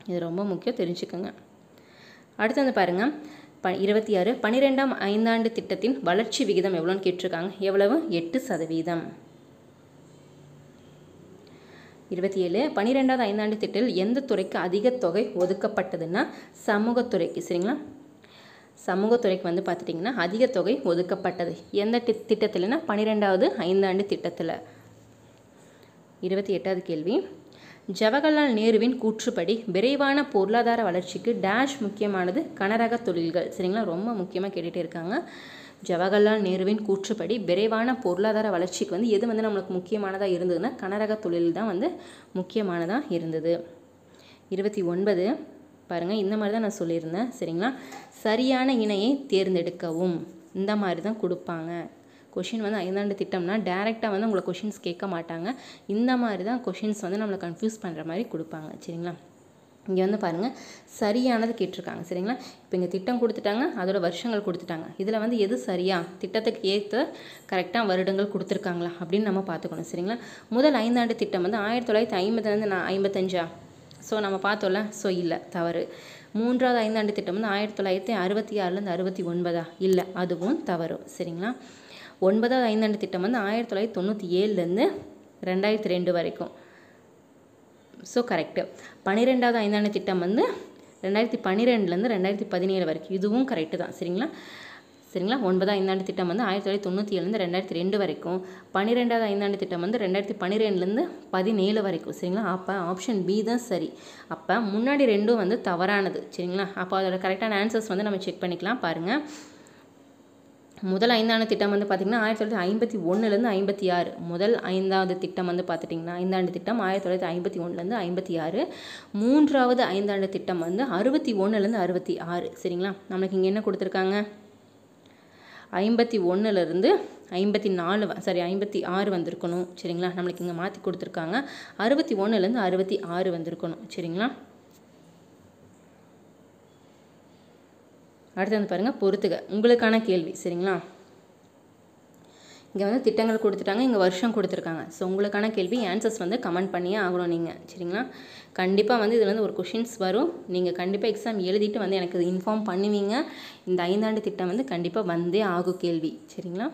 இது ரொம்ப முக்கியம் தெரிஞ்சுக்கோங்க. அடுத்து வந்து பாருங்கள் ப இருபத்தி ஆறு பன்னிரெண்டாம் ஐந்தாண்டு திட்டத்தின் வளர்ச்சி விகிதம் எவ்வளோன்னு கேட்டிருக்காங்க? எவ்வளவு? எட்டு சதவீதம். இருபத்தி ஏழு பன்னிரெண்டாவது ஐந்தாண்டு திட்டத்தில் எந்த துறைக்கு அதிக தொகை ஒதுக்கப்பட்டதுன்னா சமூகத்துறைக்கு சரிங்களா? சமூகத்துறைக்கு வந்து பார்த்துட்டிங்கன்னா அதிக தொகை ஒதுக்கப்பட்டது. எந்த திட்டத்தில்னா? பன்னிரெண்டாவது ஐந்தாண்டு திட்டத்தில். இருபத்தி எட்டாவது கேள்வி. ஜவஹர்லால் நேருவின் கூற்றுப்படி விரைவான பொருளாதார வளர்ச்சிக்கு டேஷ் முக்கியமானது கனரக தொழில்கள். சரிங்களா? ரொம்ப முக்கியமாக கேட்டுகிட்டே இருக்காங்க. ஜவஹர்லால் நேருவின் கூற்றுப்படி விரைவான பொருளாதார வளர்ச்சிக்கு வந்து எது வந்து நம்மளுக்கு முக்கியமானதாக இருந்ததுன்னா கனரக தொழில் தான் வந்து முக்கியமானதாக இருந்தது. இருபத்தி ஒன்பது பாருங்கள் இந்த மாதிரி தான் நான் சொல்லியிருந்தேன். சரிங்களா? சரியான இணையை தேர்ந்தெடுக்கவும். இந்த மாதிரி தான் கொடுப்பாங்க. கொஷின் வந்து ஐந்தாண்டு திட்டம்னா டேரெக்டாக வந்து உங்களை கொஷின்ஸ் கேட்க மாட்டாங்க. இந்த மாதிரி தான் கொஷின்ஸ் வந்து நம்மளை கன்ஃபியூஸ் பண்ணுற மாதிரி கொடுப்பாங்க. சரிங்களா? இங்கே வந்து பாருங்கள் சரியானது கேட்டிருக்காங்க. சரிங்களா? இப்போ இங்கே திட்டம் கொடுத்துட்டாங்க. அதோட வருஷங்கள் கொடுத்துட்டாங்க. இதில் வந்து எது சரியா? திட்டத்துக்கு ஏற்ற கரெக்டாக வருடங்கள் கொடுத்துருக்காங்களா? அப்படின்னு நம்ம பார்த்துக்கணும். சரிங்களா? முதல் ஐந்தாண்டு திட்டம் வந்து ஆயிரத்தி தொள்ளாயிரத்தி ஐம்பதுலேருந்து நான் ஐம்பத்தஞ்சா? ஸோ நம்ம பார்த்தோம்ல. ஸோ இல்லை. தவறு. மூன்றாவது ஐந்தாண்டு திட்டம் வந்து ஆயிரத்தி தொள்ளாயிரத்தி அறுபத்தி ஆறுலேருந்து அறுபத்தி ஒன்பதா? இல்லை. அதுவும் தவறு. சரிங்களா? ஒன்பதாவது ஐந்தாண்டு திட்டம் வந்து ஆயிரத்தி தொள்ளாயிரத்தி தொண்ணூற்றி ஏழுலேருந்து ரெண்டாயிரத்தி ரெண்டு வரைக்கும். ஸோ கரெக்டு பன்னிரெண்டாவது ஐந்தாண்டு திட்டம் வந்து ரெண்டாயிரத்தி பன்னிரெண்டுலேருந்து ரெண்டாயிரத்தி பதினேழு வரைக்கும். இதுவும் கரெக்டு தான். சரிங்களா? சரிங்களா? ஒன்பதாம் ஐந்தாண்டு திட்டம் வந்து ஆயிரத்தி தொள்ளாயிரத்தி தொண்ணூற்றி ஏழுலேருந்து ரெண்டாயிரத்தி ரெண்டு வரைக்கும். பன்னிரெண்டாவது ஐந்தாண்டு திட்டம் வந்து ரெண்டாயிரத்தி பன்னிரெண்டுலேருந்து பதினேழு வரைக்கும். சரிங்களா? அப்போ ஆப்ஷன் பி தான் சரி. அப்போ முன்னாடி ரெண்டும் வந்து தவறானது. சரிங்களா? அப்போ அதோட கரெக்டான ஆன்சர்ஸ் வந்து நம்ம செக் பண்ணிக்கலாம். பாருங்கள் முதல் ஐந்தாண்டு திட்டம் வந்து பார்த்திங்கன்னா ஆயிரத்தி தொள்ளாயிரத்தி ஐம்பத்தி ஒன்றுலேருந்து ஐம்பத்தி ஆறு. முதல் ஐந்தாவது திட்டம் வந்து பார்த்துட்டிங்கன்னா ஐந்தாண்டு திட்டம் ஆயிரத்தி தொள்ளாயிரத்தி ஐம்பத்தி ஒன்றுலேருந்து ஐம்பத்தி ஆறு. மூன்றாவது ஐந்தாண்டு திட்டம் வந்து அறுபத்தி ஒன்றுலேருந்து அறுபத்தி ஆறு. சரிங்களா? நம்மளுக்கு இங்கே என்ன கொடுத்துருக்காங்க? ஐம்பத்தி ஒன்றுலேருந்து ஐம்பத்தி நாலு வ- சாரி ஐம்பத்தி ஆறு வந்திருக்கணும். சரிங்களா? நம்மளுக்கு இங்கே மாற்றி கொடுத்துருக்காங்க. அறுபத்தி ஒன்றுலேருந்து அறுபத்தி ஆறு வந்திருக்கணும். சரிங்களா? அடுத்து வந்து பாருங்கள் பொறுத்துக. உங்களுக்கான கேள்வி சரிங்களா? இங்கே வந்து திட்டங்கள் கொடுத்துட்டாங்க இங்கே வருஷம் கொடுத்துருக்காங்க. ஸோ உங்களுக்கான கேள்வி ஆன்சர்ஸ் வந்து கமெண்ட் பண்ணியே ஆகணும் நீங்கள் சரிங்களா? கண்டிப்பாக வந்து இதில் வந்து ஒரு கொஷின்ஸ் வரும். நீங்கள் கண்டிப்பாக எக்ஸாம் எழுதிட்டு வந்து எனக்கு இன்ஃபார்ம் பண்ணுவீங்க. இந்த ஐந்தாண்டு திட்டம் வந்து கண்டிப்பாக வந்தே ஆகும் கேள்வி சரிங்களா?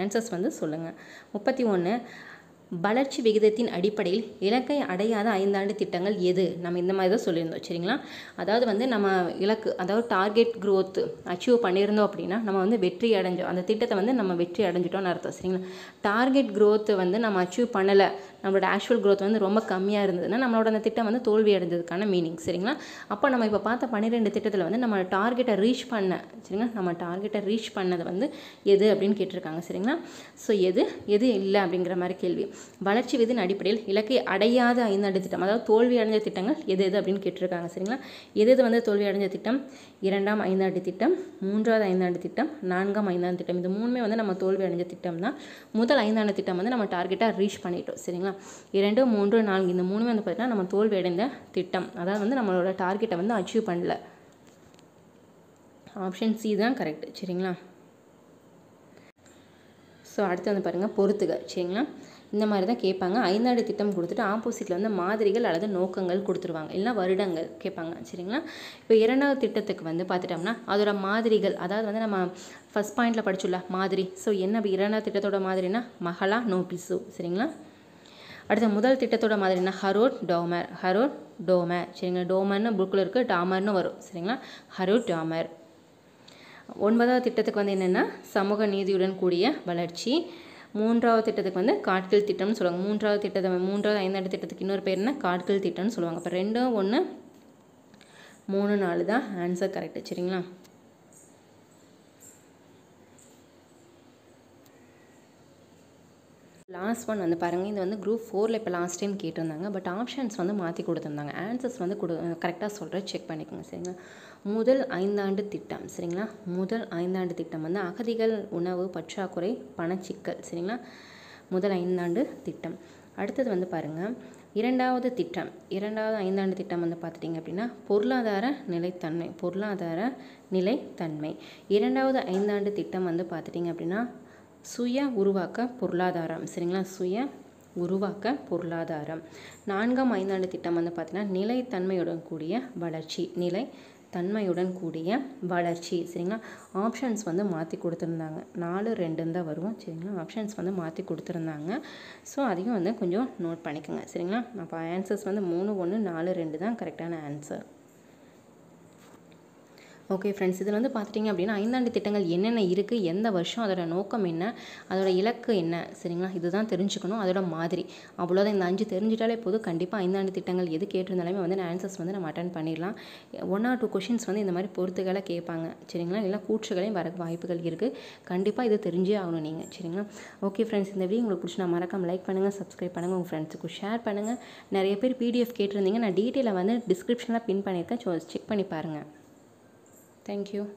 ஆன்சர்ஸ் வந்து சொல்லுங்கள் முப்பத்தி ஒன்று வளர்ச்சி விகிதத்தின் அடிப்படையில் இலக்கை அடையாத ஐந்தாண்டு திட்டங்கள் எது? நம்ம இந்த மாதிரி தான் சொல்லியிருந்தோம் சரிங்களா? அதாவது வந்து நம்ம இலக்கு அதாவது டார்கெட் க்ரோத் அச்சீவ் பண்ணியிருந்தோம் அப்படின்னா நம்ம வந்து வெற்றி அடைஞ்சோம். அந்த திட்டத்தை வந்து நம்ம வெற்றி அடைஞ்சிட்டோம்னு அர்த்தம் சரிங்களா? டார்கெட் growth வந்து நம்ம அச்சீவ் பண்ணலை நம்மளோட ஆக்சுவல் க்ரோத் வந்து ரொம்ப கம்மியாக இருந்ததுன்னா நம்மளோட அந்த திட்டம் வந்து தோல்வி அடைஞ்சதுக்கான மீனிங் சரிங்களா? அப்போ நம்ம இப்போ பார்த்த பன்னிரெண்டு திட்டத்தில் வந்து நம்ம டார்கெட்டை ரீச் பண்ண சரிங்களா? நம்ம டார்கெட்டை ரீச் பண்ணது வந்து எது அப்படின்னு கேட்டிருக்காங்க சரிங்களா? ஸோ எது எது இல்லை அப்படிங்கிற மாதிரி கேள்வி. வளர்ச்சி விதின் அடிப்படையில் இலக்கை அடையாத ஐந்தாண்டு திட்டம் அதாவது தோல்வி அடைஞ்ச திட்டங்கள் எது எது அப்படின்னு கேட்டிருக்காங்க சரிங்களா? எது எது வந்து தோல்வி அடைஞ்ச திட்டம்? இரண்டாம் ஐந்தாண்டு திட்டம் மூன்றாவது ஐந்தாண்டு திட்டம் நான்காம் ஐந்தாண்டு திட்டம். இது மூணுமே வந்து நம்ம தோல்வி அடைஞ்ச திட்டம் தான். முதல் ஐந்தாண்டு திட்டம் வந்து நம்ம டார்கெட்டாக ரீச் பண்ணிட்டோம் சரிங்களா? இரண்டு மூன்று நான்கு இந்த மூணுமே வந்து பார்த்தீங்கன்னா நம்ம தோல்வி அடைந்த திட்டம். அதாவது வந்து நம்மளோட டார்கெட்டை வந்து அச்சீவ் பண்ணல. ஆப்ஷன் சி தான் கரெக்ட் சரிங்களா? ஸோ அடுத்து வந்து பாருங்கள் பொறுத்துக சரிங்களா? இந்த மாதிரி தான் கேட்பாங்க. ஐந்தாண்டு திட்டம் கொடுத்துட்டு ஆப்போசிட்டில் வந்து மாதிரிகள் அல்லது நோக்கங்கள் கொடுத்துருவாங்க. இல்லைனா வருடங்கள் கேட்பாங்க. சரிங்களா? இப்போ இரண்டாவது திட்டத்துக்கு வந்து பார்த்துட்டோம்னா அதோட மாதிரிகள் அதாவது வந்து நம்ம ஃபஸ்ட் பாயிண்டில் படிச்சுள்ள மாதிரி. ஸோ என்ன இரண்டாவது திட்டத்தோட மாதிரினா மகளா நோபிசு சரிங்களா? அடுத்த முதல் திட்டத்தோட மாதிரினா ஹரோட் டோமர் ஹரோட் டோமர். சரிங்களா? டோமர்னு புக்கில் இருக்குது டாமர்னு வரும். சரிங்களா? Harrod Domar. ஒன்பதாவது திட்டத்துக்கு வந்து என்னென்னா சமூக நீதியுடன் கூடிய வளர்ச்சி. மூன்றாவது திட்டத்துக்கு வந்து காட்கில் திட்டம்னு சொல்லுவாங்க. மூன்றாவது திட்டத்தை மூன்றாவது ஐந்தாண்டு திட்டத்துக்கு இன்னொரு பேர் என்ன? காட்கில் திட்டம்னு சொல்லுவாங்க. இப்போ ரெண்டும் ஒன்று மூணு நாலு தான் ஆன்சர் கரெக்டு சரிங்களா? லாஸ்ட் ஒன் வந்து பாருங்கள் இது வந்து குரூப் ஃபோரில் இப்போ லாஸ்ட் டைம் கேட்டிருந்தாங்க. பட் ஆப்ஷன்ஸ் வந்து மாற்றி கொடுத்துருந்தாங்க. ஆன்சர்ஸ் வந்து கொடு கரெக்டாக சொல்கிறேன் செக் பண்ணிக்கோங்க. சரிங்களா? முதல் ஐந்தாண்டு திட்டம். சரிங்களா? முதல் ஐந்தாண்டு திட்டம் வந்து அகதிகள் உணவு பற்றாக்குறை பணச்சிக்கல். சரிங்களா? முதல் ஐந்தாண்டு திட்டம். அடுத்தது வந்து பாருங்கள் இரண்டாவது திட்டம். இரண்டாவது ஐந்தாண்டு திட்டம் வந்து பார்த்துட்டிங்க அப்படின்னா பொருளாதார நிலைத்தன்மை பொருளாதார நிலைத்தன்மை. இரண்டாவது ஐந்தாண்டு திட்டம் வந்து பார்த்துட்டிங்க அப்படின்னா சுய உருவாக்க பொருளாதாரம். சரிங்களா? சுய உருவாக்க பொருளாதாரம். நான்காம் ஐந்தாண்டு திட்டம் வந்து பார்த்திங்கன்னா நிலைத்தன்மையுடன் கூடிய வளர்ச்சி. நிலை தன்மையுடன் கூடிய வளர்ச்சி. சரிங்களா? ஆப்ஷன்ஸ் வந்து மாற்றி கொடுத்துருந்தாங்க. நாலு ரெண்டுன்னு தான் வருவோம். சரிங்களா? ஆப்ஷன்ஸ் வந்து மாற்றி கொடுத்துருந்தாங்க. ஸோ அதையும் வந்து கொஞ்சம் நோட் பண்ணிக்கோங்க. சரிங்களா? அப்போ ஆன்சர்ஸ் வந்து மூணு ஒன்று நாலு ரெண்டு தான் கரெக்டான ஆன்சர் ஓகே ஃப்ரெண்ட்ஸ் இதில் வந்து பார்த்துட்டிங்க அப்படின்னா ஐந்தாண்டு திட்டங்கள் என்னென்ன இருக்குது எந்த வருஷம் அதோட நோக்கம் என்ன அதோட இலக்கு என்ன சரிங்களா? இதுதான் தெரிஞ்சுக்கணும் அதோட மாதிரி. அவ்வளோதான் இந்த அஞ்சு தெரிஞ்சிட்டாலே போதும். கண்டிப்பாக ஐந்தாண்டு திட்டங்கள் எது கேட்டிருந்தாலுமே வந்து ஆன்சர்ஸ் வந்து நம்ம அட்டன் பண்ணிடலாம். ஒன் ஆர் டூ கொஷின்ஸ் வந்து இந்த மாதிரி பொறுத்துக்களை கேட்பாங்க சரிங்களா? இல்லை கூற்றுகளையும் வர வாய்ப்புகள் இருக்குது கண்டிப்பாக இது தெரிஞ்சே ஆகணும் நீங்கள் சரிங்களா? ஓகே ஃப்ரெண்ட்ஸ் இந்த வீடியோ உங்களுக்கு பிடிச்சி நான் மறக்காமல் லைக் பண்ணுங்கள் சப்ஸ்கிரைப் பண்ணுங்கள் உங்கள் ஃப்ரெண்ட்ஸுக்கு ஷேர் பண்ணுங்கள் நிறைய பேர் பிடிஎஃப் கேட்டிருந்தீங்க நான் டீட்டெயிலை வந்து டிஸ்கிரிப்ஷனில் பின் பண்ணியிருக்கேன் செக் பண்ணி பாருங்கள் Thank you.